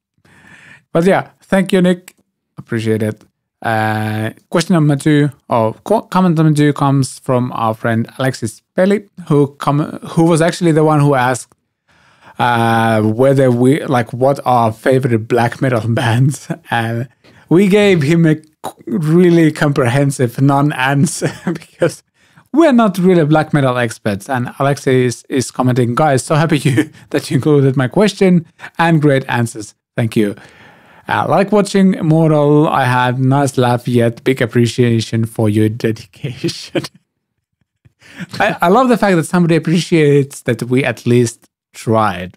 But yeah, thank you, Nick. Appreciate it. Uh, question number two, or co- comment number two, comes from our friend Alexis Pelli, who com- who was actually the one who asked uh, whether we like what our favorite black metal bands, and we gave him a really comprehensive non-answer because we're not really black metal experts. And Alexis is, is commenting, guys, so happy you that you included my question and great answers. Thank you. Uh, like watching Immortal, I had nice laugh yet big appreciation for your dedication. I, I love the fact that somebody appreciates that we at least tried.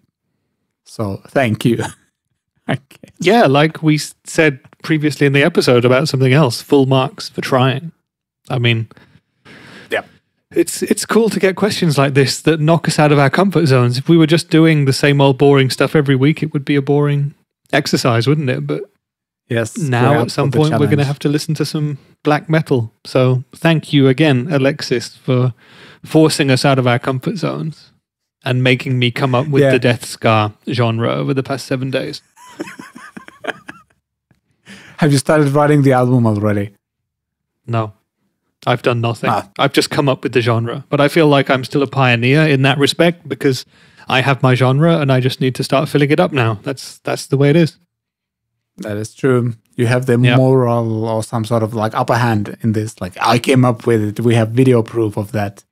So thank you. okay. Yeah, like we said previously in the episode about something else, full marks for trying. I mean, Yeah. it's it's cool to get questions like this that knock us out of our comfort zones. If we were just doing the same old boring stuff every week, it would be a boring exercise, wouldn't it? But Yes. now at some point we're going to have to listen to some black metal. So thank you again, Alexis, for forcing us out of our comfort zones and making me come up with Yeah. the Death Ska genre over the past seven days. Have you started writing the album already? No, I've done nothing. Ah. I've just come up with the genre, but I feel like I'm still a pioneer in that respect because I have my genre and I just need to start filling it up now. That's that's the way it is. That is true. You have the Yeah. moral or some sort of like upper hand in this. Like I came up with it. We have video proof of that.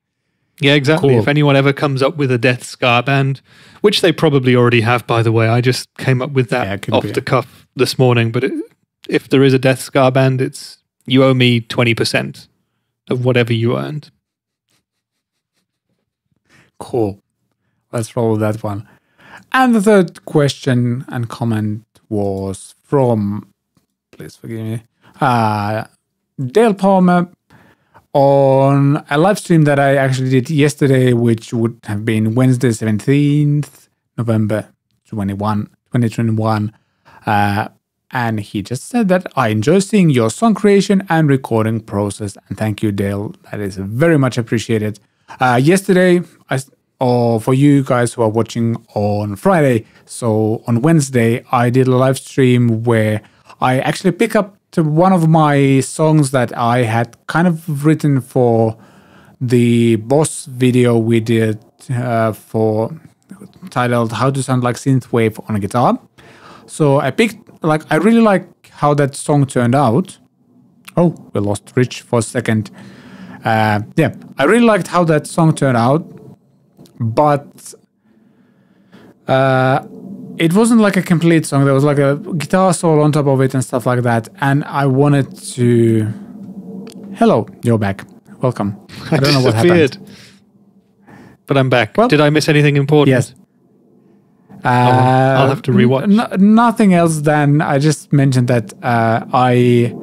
Yeah, exactly. Cool. If anyone ever comes up with a Death Ska band, which they probably already have, by the way, I just came up with that Yeah, off be. the cuff this morning. But it, if there is a Death Ska band, it's you owe me twenty percent of whatever you earned. Cool. Let's roll with that one. And the third question and comment was from, please forgive me, uh, Dale Palmer on a live stream that I actually did yesterday, which would have been Wednesday, 17th November 21, 2021. Uh, and he just said that I enjoy seeing your song creation and recording process. And thank you, Dale. That is very much appreciated. Uh, yesterday, I, or for you guys who are watching on Friday, so on Wednesday, I did a live stream where I actually pick up to one of my songs that I had kind of written for the boss video we did uh, for titled "How to Sound Like Synthwave on a Guitar." So I picked like I really like how that song turned out. Oh, we lost Rich for a second. Uh, yeah, I really liked how that song turned out, but uh, it wasn't like a complete song. There was like a guitar solo on top of it and stuff like that. And I wanted to. Hello, you're back. Welcome. I don't know what happened. But I'm back. Well- Did I miss anything important? Yes. Uh, I'll have to rewatch. nothing else than I just mentioned that uh, I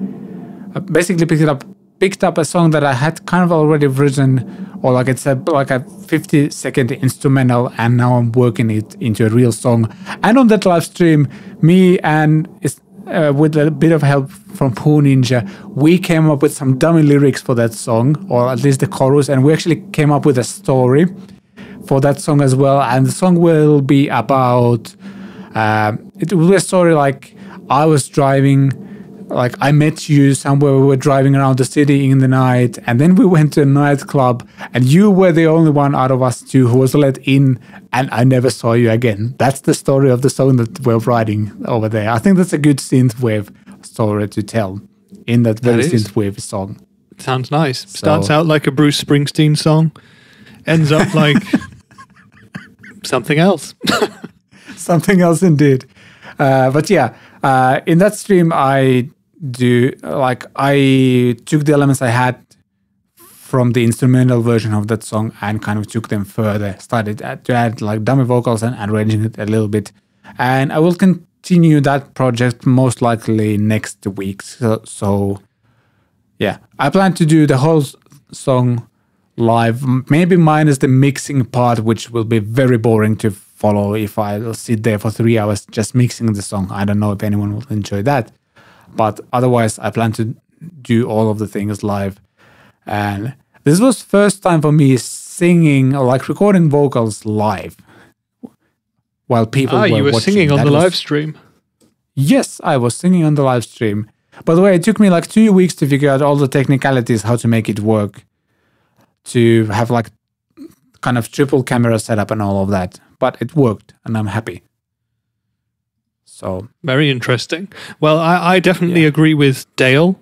basically picked it up, picked up a song that I had kind of already written, or like it's a like a 50 second instrumental, and now I'm working it into a real song. And on that live stream, me and uh, with a bit of help from Poo Ninja, we came up with some dummy lyrics for that song, or at least the chorus, and we actually came up with a story for that song as well. And the song will be about um, it will be a story like I was driving, like I met you somewhere. We were driving around the city in the night, and then we went to a nightclub, and you were the only one out of us two who was let in, and I never saw you again. That's the story of the song that we're writing over there. I think that's a good synthwave story to tell in that very That synthwave song. Sounds nice. Starts out like a Bruce Springsteen song, ends up like something else. something else indeed. Uh, but yeah, uh, in that stream, I do like I took the elements I had from the instrumental version of that song and kind of took them further. Started to add like dummy vocals and, arranging it a little bit. And I will continue that project most likely next week. So, so yeah, I plan to do the whole song live, maybe minus the mixing part, which will be very boring to follow if I sit there for three hours just mixing the song. I don't know if anyone will enjoy that. But otherwise, I plan to do all of the things live. And this was first time for me singing or like recording vocals live while people ah, were you were watching. singing on That the was- live stream. Yes, I was singing on the live stream. By the way, it took me like two weeks to figure out all the technicalities, how to make it work, to have like kind of triple camera setup and all of that. But it worked, and I'm happy. So Very interesting. Well, I, I definitely agree with Dale,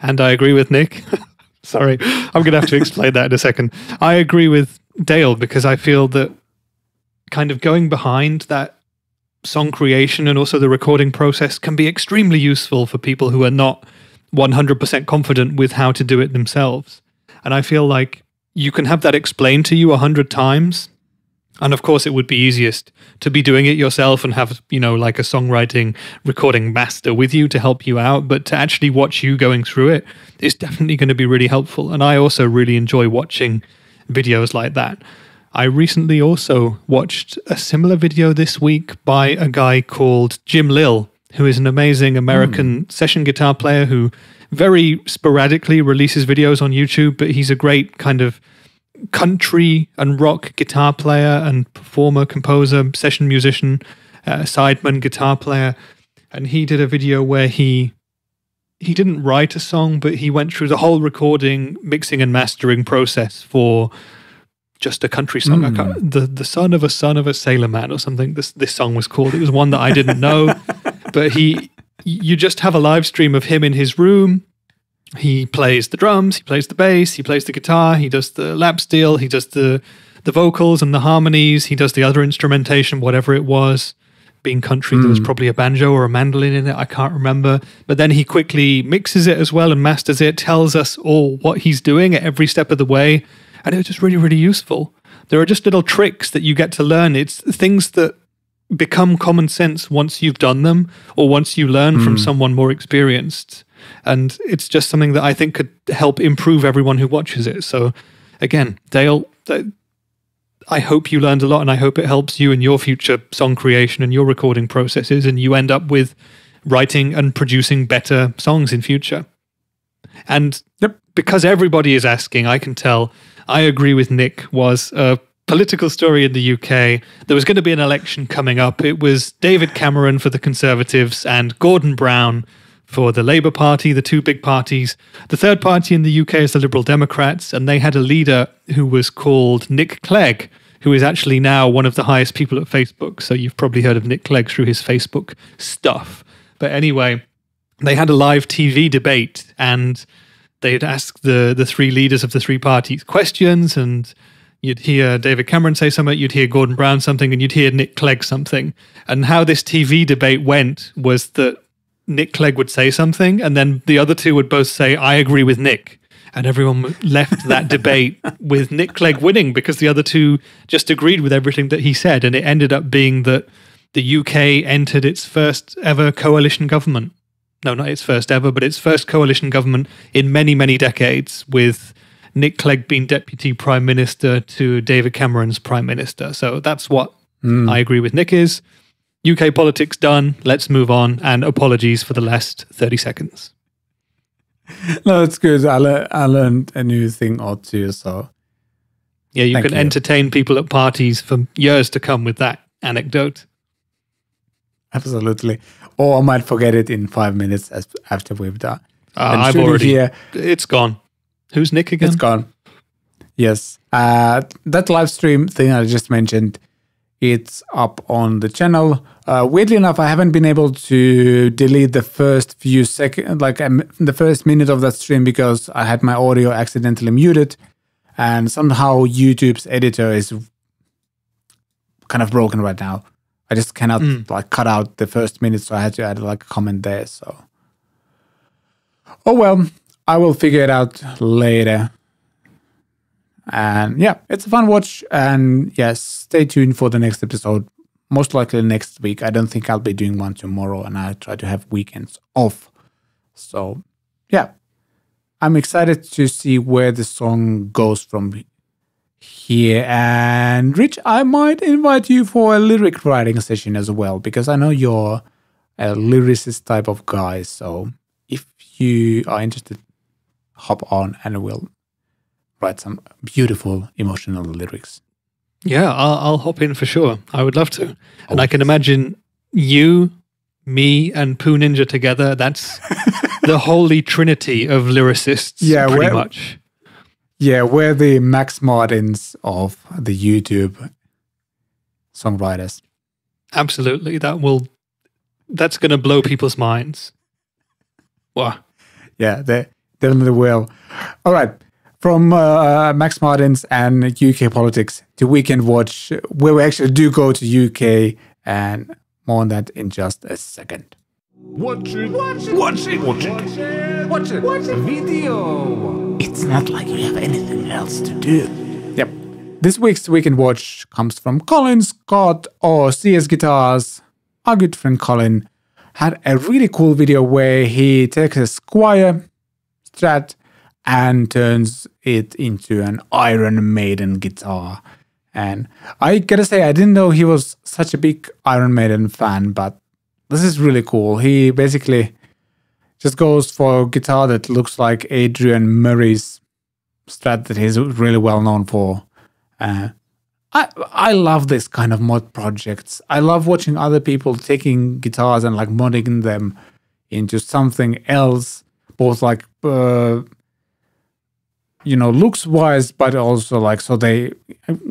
and I agree with Nick. Sorry, I'm going to have to explain that in a second. I agree with Dale because I feel that kind of going behind that song creation and also the recording process can be extremely useful for people who are not 100% confident with how to do it themselves. And I feel like you can have that explained to you a hundred times. And of course, it would be easiest to be doing it yourself and have, you know, like a songwriting recording master with you to help you out. But to actually watch you going through it is definitely going to be really helpful. And I also really enjoy watching videos like that. I recently also watched a similar video this week by a guy called Jim Lill, who is an amazing American hmm. session guitar player who very sporadically releases videos on YouTube, but he's a great kind of country and rock guitar player and performer, composer, session musician, uh, sideman guitar player. And he did a video where he he didn't write a song, but he went through the whole recording, mixing and mastering process for just a country song. Can't, the the son of a son of a sailor man or something. This this song was called. It was one that I didn't know, but he you just have a live stream of him in his room. He plays the drums, he plays the bass, he plays the guitar, he does the lap steel, he does the the vocals and the harmonies, he does the other instrumentation, whatever it was. Being country, there was hmm. probably a banjo or a mandolin in it. I can't remember. But then he quickly mixes it as well and masters it, tells us all what he's doing at every step of the way. And it was just really, really useful. There are just little tricks that you get to learn. It's things that become common sense once you've done them or once you learn from hmm. someone more experienced. And it's just something that I think could help improve everyone who watches it. So, again, Dale, I hope you learned a lot and I hope it helps you in your future song creation and your recording processes and you end up with writing and producing better songs in future. And Yep. because everybody is asking, I can tell I agree with Nick was a political story in the UK. There was going to be an election coming up. It was David Cameron for the Conservatives and Gordon Brown for the Labour Party, the two big parties. The third party in the UK is the Liberal Democrats, and they had a leader who was called Nick Clegg, who is actually now one of the highest people at Facebook. So you've probably heard of Nick Clegg through his Facebook stuff. But anyway, they had a live TV debate and they'd ask the the three leaders of the three parties questions and you'd hear David Cameron say something, you'd hear Gordon Brown something, and you'd hear Nick Clegg something. And how this TV debate went was that Nick Clegg would say something, and then the other two would both say, I agree with Nick. And everyone left that debate with Nick Clegg winning because the other two just agreed with everything that he said. And it ended up being that the UK entered its first ever coalition government. No, not its first ever, but its first coalition government in many, many decades with Nick Clegg being deputy prime minister to David Cameron's prime minister. So that's what hmm. I agree with Nick is. UK politics done. Let's move on. And apologies for the last 30 seconds. no, it's good. I, le- I learned a new thing or two. So Yeah, you Thank can you. entertain people at parties for years to come with that anecdote. Absolutely. Or I might forget it in five minutes as, after we've done. Uh, I've already. here, It's gone. Who's Nick again? it's gone. Yes. Uh, that live stream thing I just mentioned, it's up on the channel. Uh, weirdly enough, I haven't been able to delete the first few seconds, like um, the first minute of that stream because I had my audio accidentally muted. And somehow YouTube's editor is kind of broken right now. I just cannot like cut out the first minute, so I had to add like a comment there. So, oh well, I will figure it out later. And yeah, it's a fun watch. And yes, stay tuned for the next episode. Most likely next week. I don't think I'll be doing one tomorrow, and I try to have weekends off. So yeah, I'm excited to see where the song goes from here. And Rich, I might invite you for a lyric writing session as well, because I know you're a lyricist type of guy. So if you are interested, hop on and we'll write some beautiful emotional lyrics. Yeah, I'll, I'll hop in for sure. I would love to. And I can imagine you, me, and Poo Ninja together. That's the holy trinity of lyricists, Yeah, pretty well- much. Yeah, we're the Max Martins of the YouTube songwriters. Absolutely. That will, that's going to blow people's minds. Wow. Yeah, they definitely will. All right. From uh, Max Martins and UK politics to Weekend Watch, where we actually do go to UK, and more on that in just a second. Watch it. Watch it. Watch it. Watch it. Watch it. Watch it. Video. It's not like you have anything else to do. Yep. This week's Weekend Watch comes from Colin Scott or CS Guitars. Our good friend Colin had a really cool video where he takes a Squier Strat and turns it into an Iron Maiden guitar. And I gotta say, I didn't know he was such a big Iron Maiden fan, but this is really cool. He basically just goes for a guitar that looks like Adrian Murray's strat that he's really well known for. Uh, I I love this kind of mod projects. I love watching other people taking guitars and like modding them into something else, both like uh, you know looks wise, but also like so they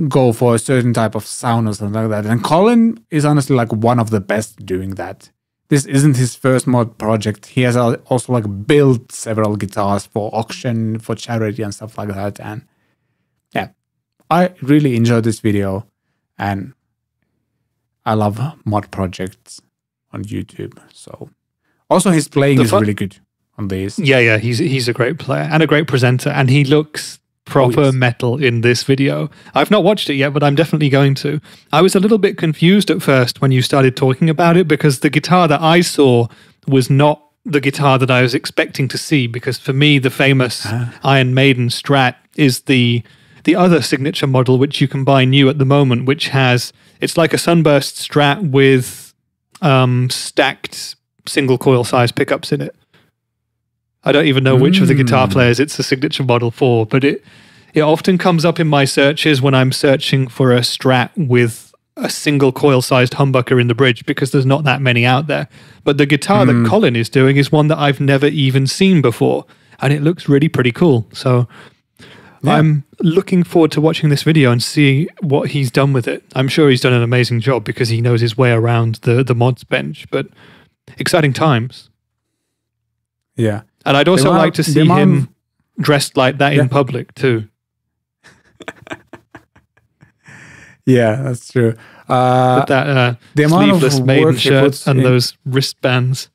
go for a certain type of sound or something like that. And Colin is honestly like one of the best doing that this isn't his first mod project. He has also like built several guitars for auction, for charity and stuff like that. And yeah, I really enjoyed this video and I love mod projects on YouTube. So also his playing The is really good on these. Yeah, yeah, he's he's a great player and a great presenter, and he looks proper Oh, yes. metal in this video. I've not watched it yet, but I'm definitely going to. I was a little bit confused at first when you started talking about it because the guitar that I saw was not the guitar that I was expecting to see. Because for me, the famous Ah. Iron Maiden Strat is the the other signature model, which you can buy new at the moment, which has it's like a Sunburst Strat with um, stacked single coil size pickups in it. I don't even know which of the guitar Mm. players it's a signature model for, but it it often comes up in my searches when I'm searching for a Strat with a single coil sized humbucker in the bridge because there's not that many out there. But the guitar that Colin is doing is one that I've never even seen before, and it looks really pretty cool. So I'm looking forward to watching this video and see what he's done with it. I'm sure he's done an amazing job because he knows his way around the the mods bench. But exciting times. Yeah. And I'd also like to see him dressed like that Yeah. in public too. Yeah, that's true. Uh, that uh, the amount of sleeveless work maiden shirt and in- those wristbands.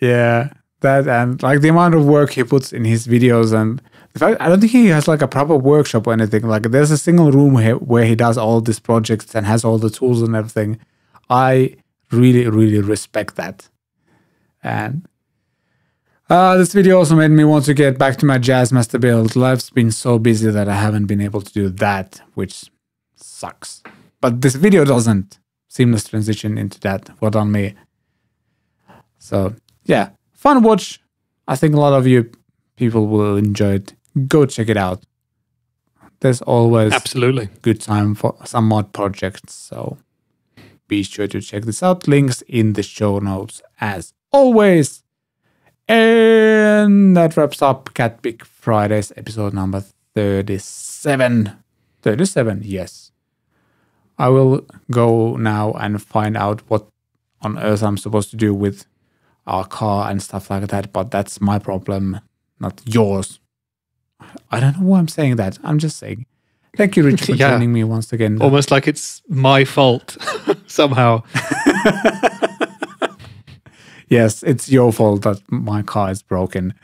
Yeah, that and like the amount of work he puts in his videos and the fact I don't think he has like a proper workshop or anything. Like there's a single room here where he does all these projects and has all the tools and everything. I really, really respect that. And uh, this video also made me want to get back to my Jazzmaster build. Life's been so busy that I haven't been able to do that, which sucks. But this video doesn't seamless transition into that. Well done, me. So yeah, fun watch. I think a lot of you people will enjoy it. Go check it out. there's always Absolutely. good time for some mod projects. So be sure to check this out. Links in the show notes as always. And that wraps up Cat Pick Fridays episode number 37. 37, yes. I will go now and find out what on earth I'm supposed to do with our car and stuff like that, but that's my problem, not yours. I don't know why I'm saying that. I'm just saying. Thank you, Richard, for Yeah. joining me once again. Almost like it's my fault somehow. Yes, it's your fault that my car is broken.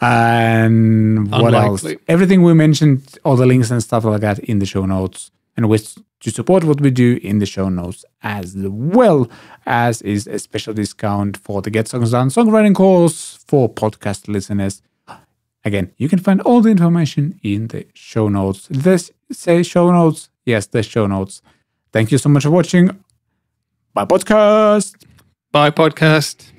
And what Unlikely. else? Everything we mentioned, all the links and stuff like that in the show notes. And ways to support what we do in the show notes as well as is a special discount for the Get Songs Done songwriting course for podcast listeners. Again, you can find all the information in the show notes. This say show notes. Yes, the show notes. Thank you so much for watching. Bye podcast. Bye, podcast.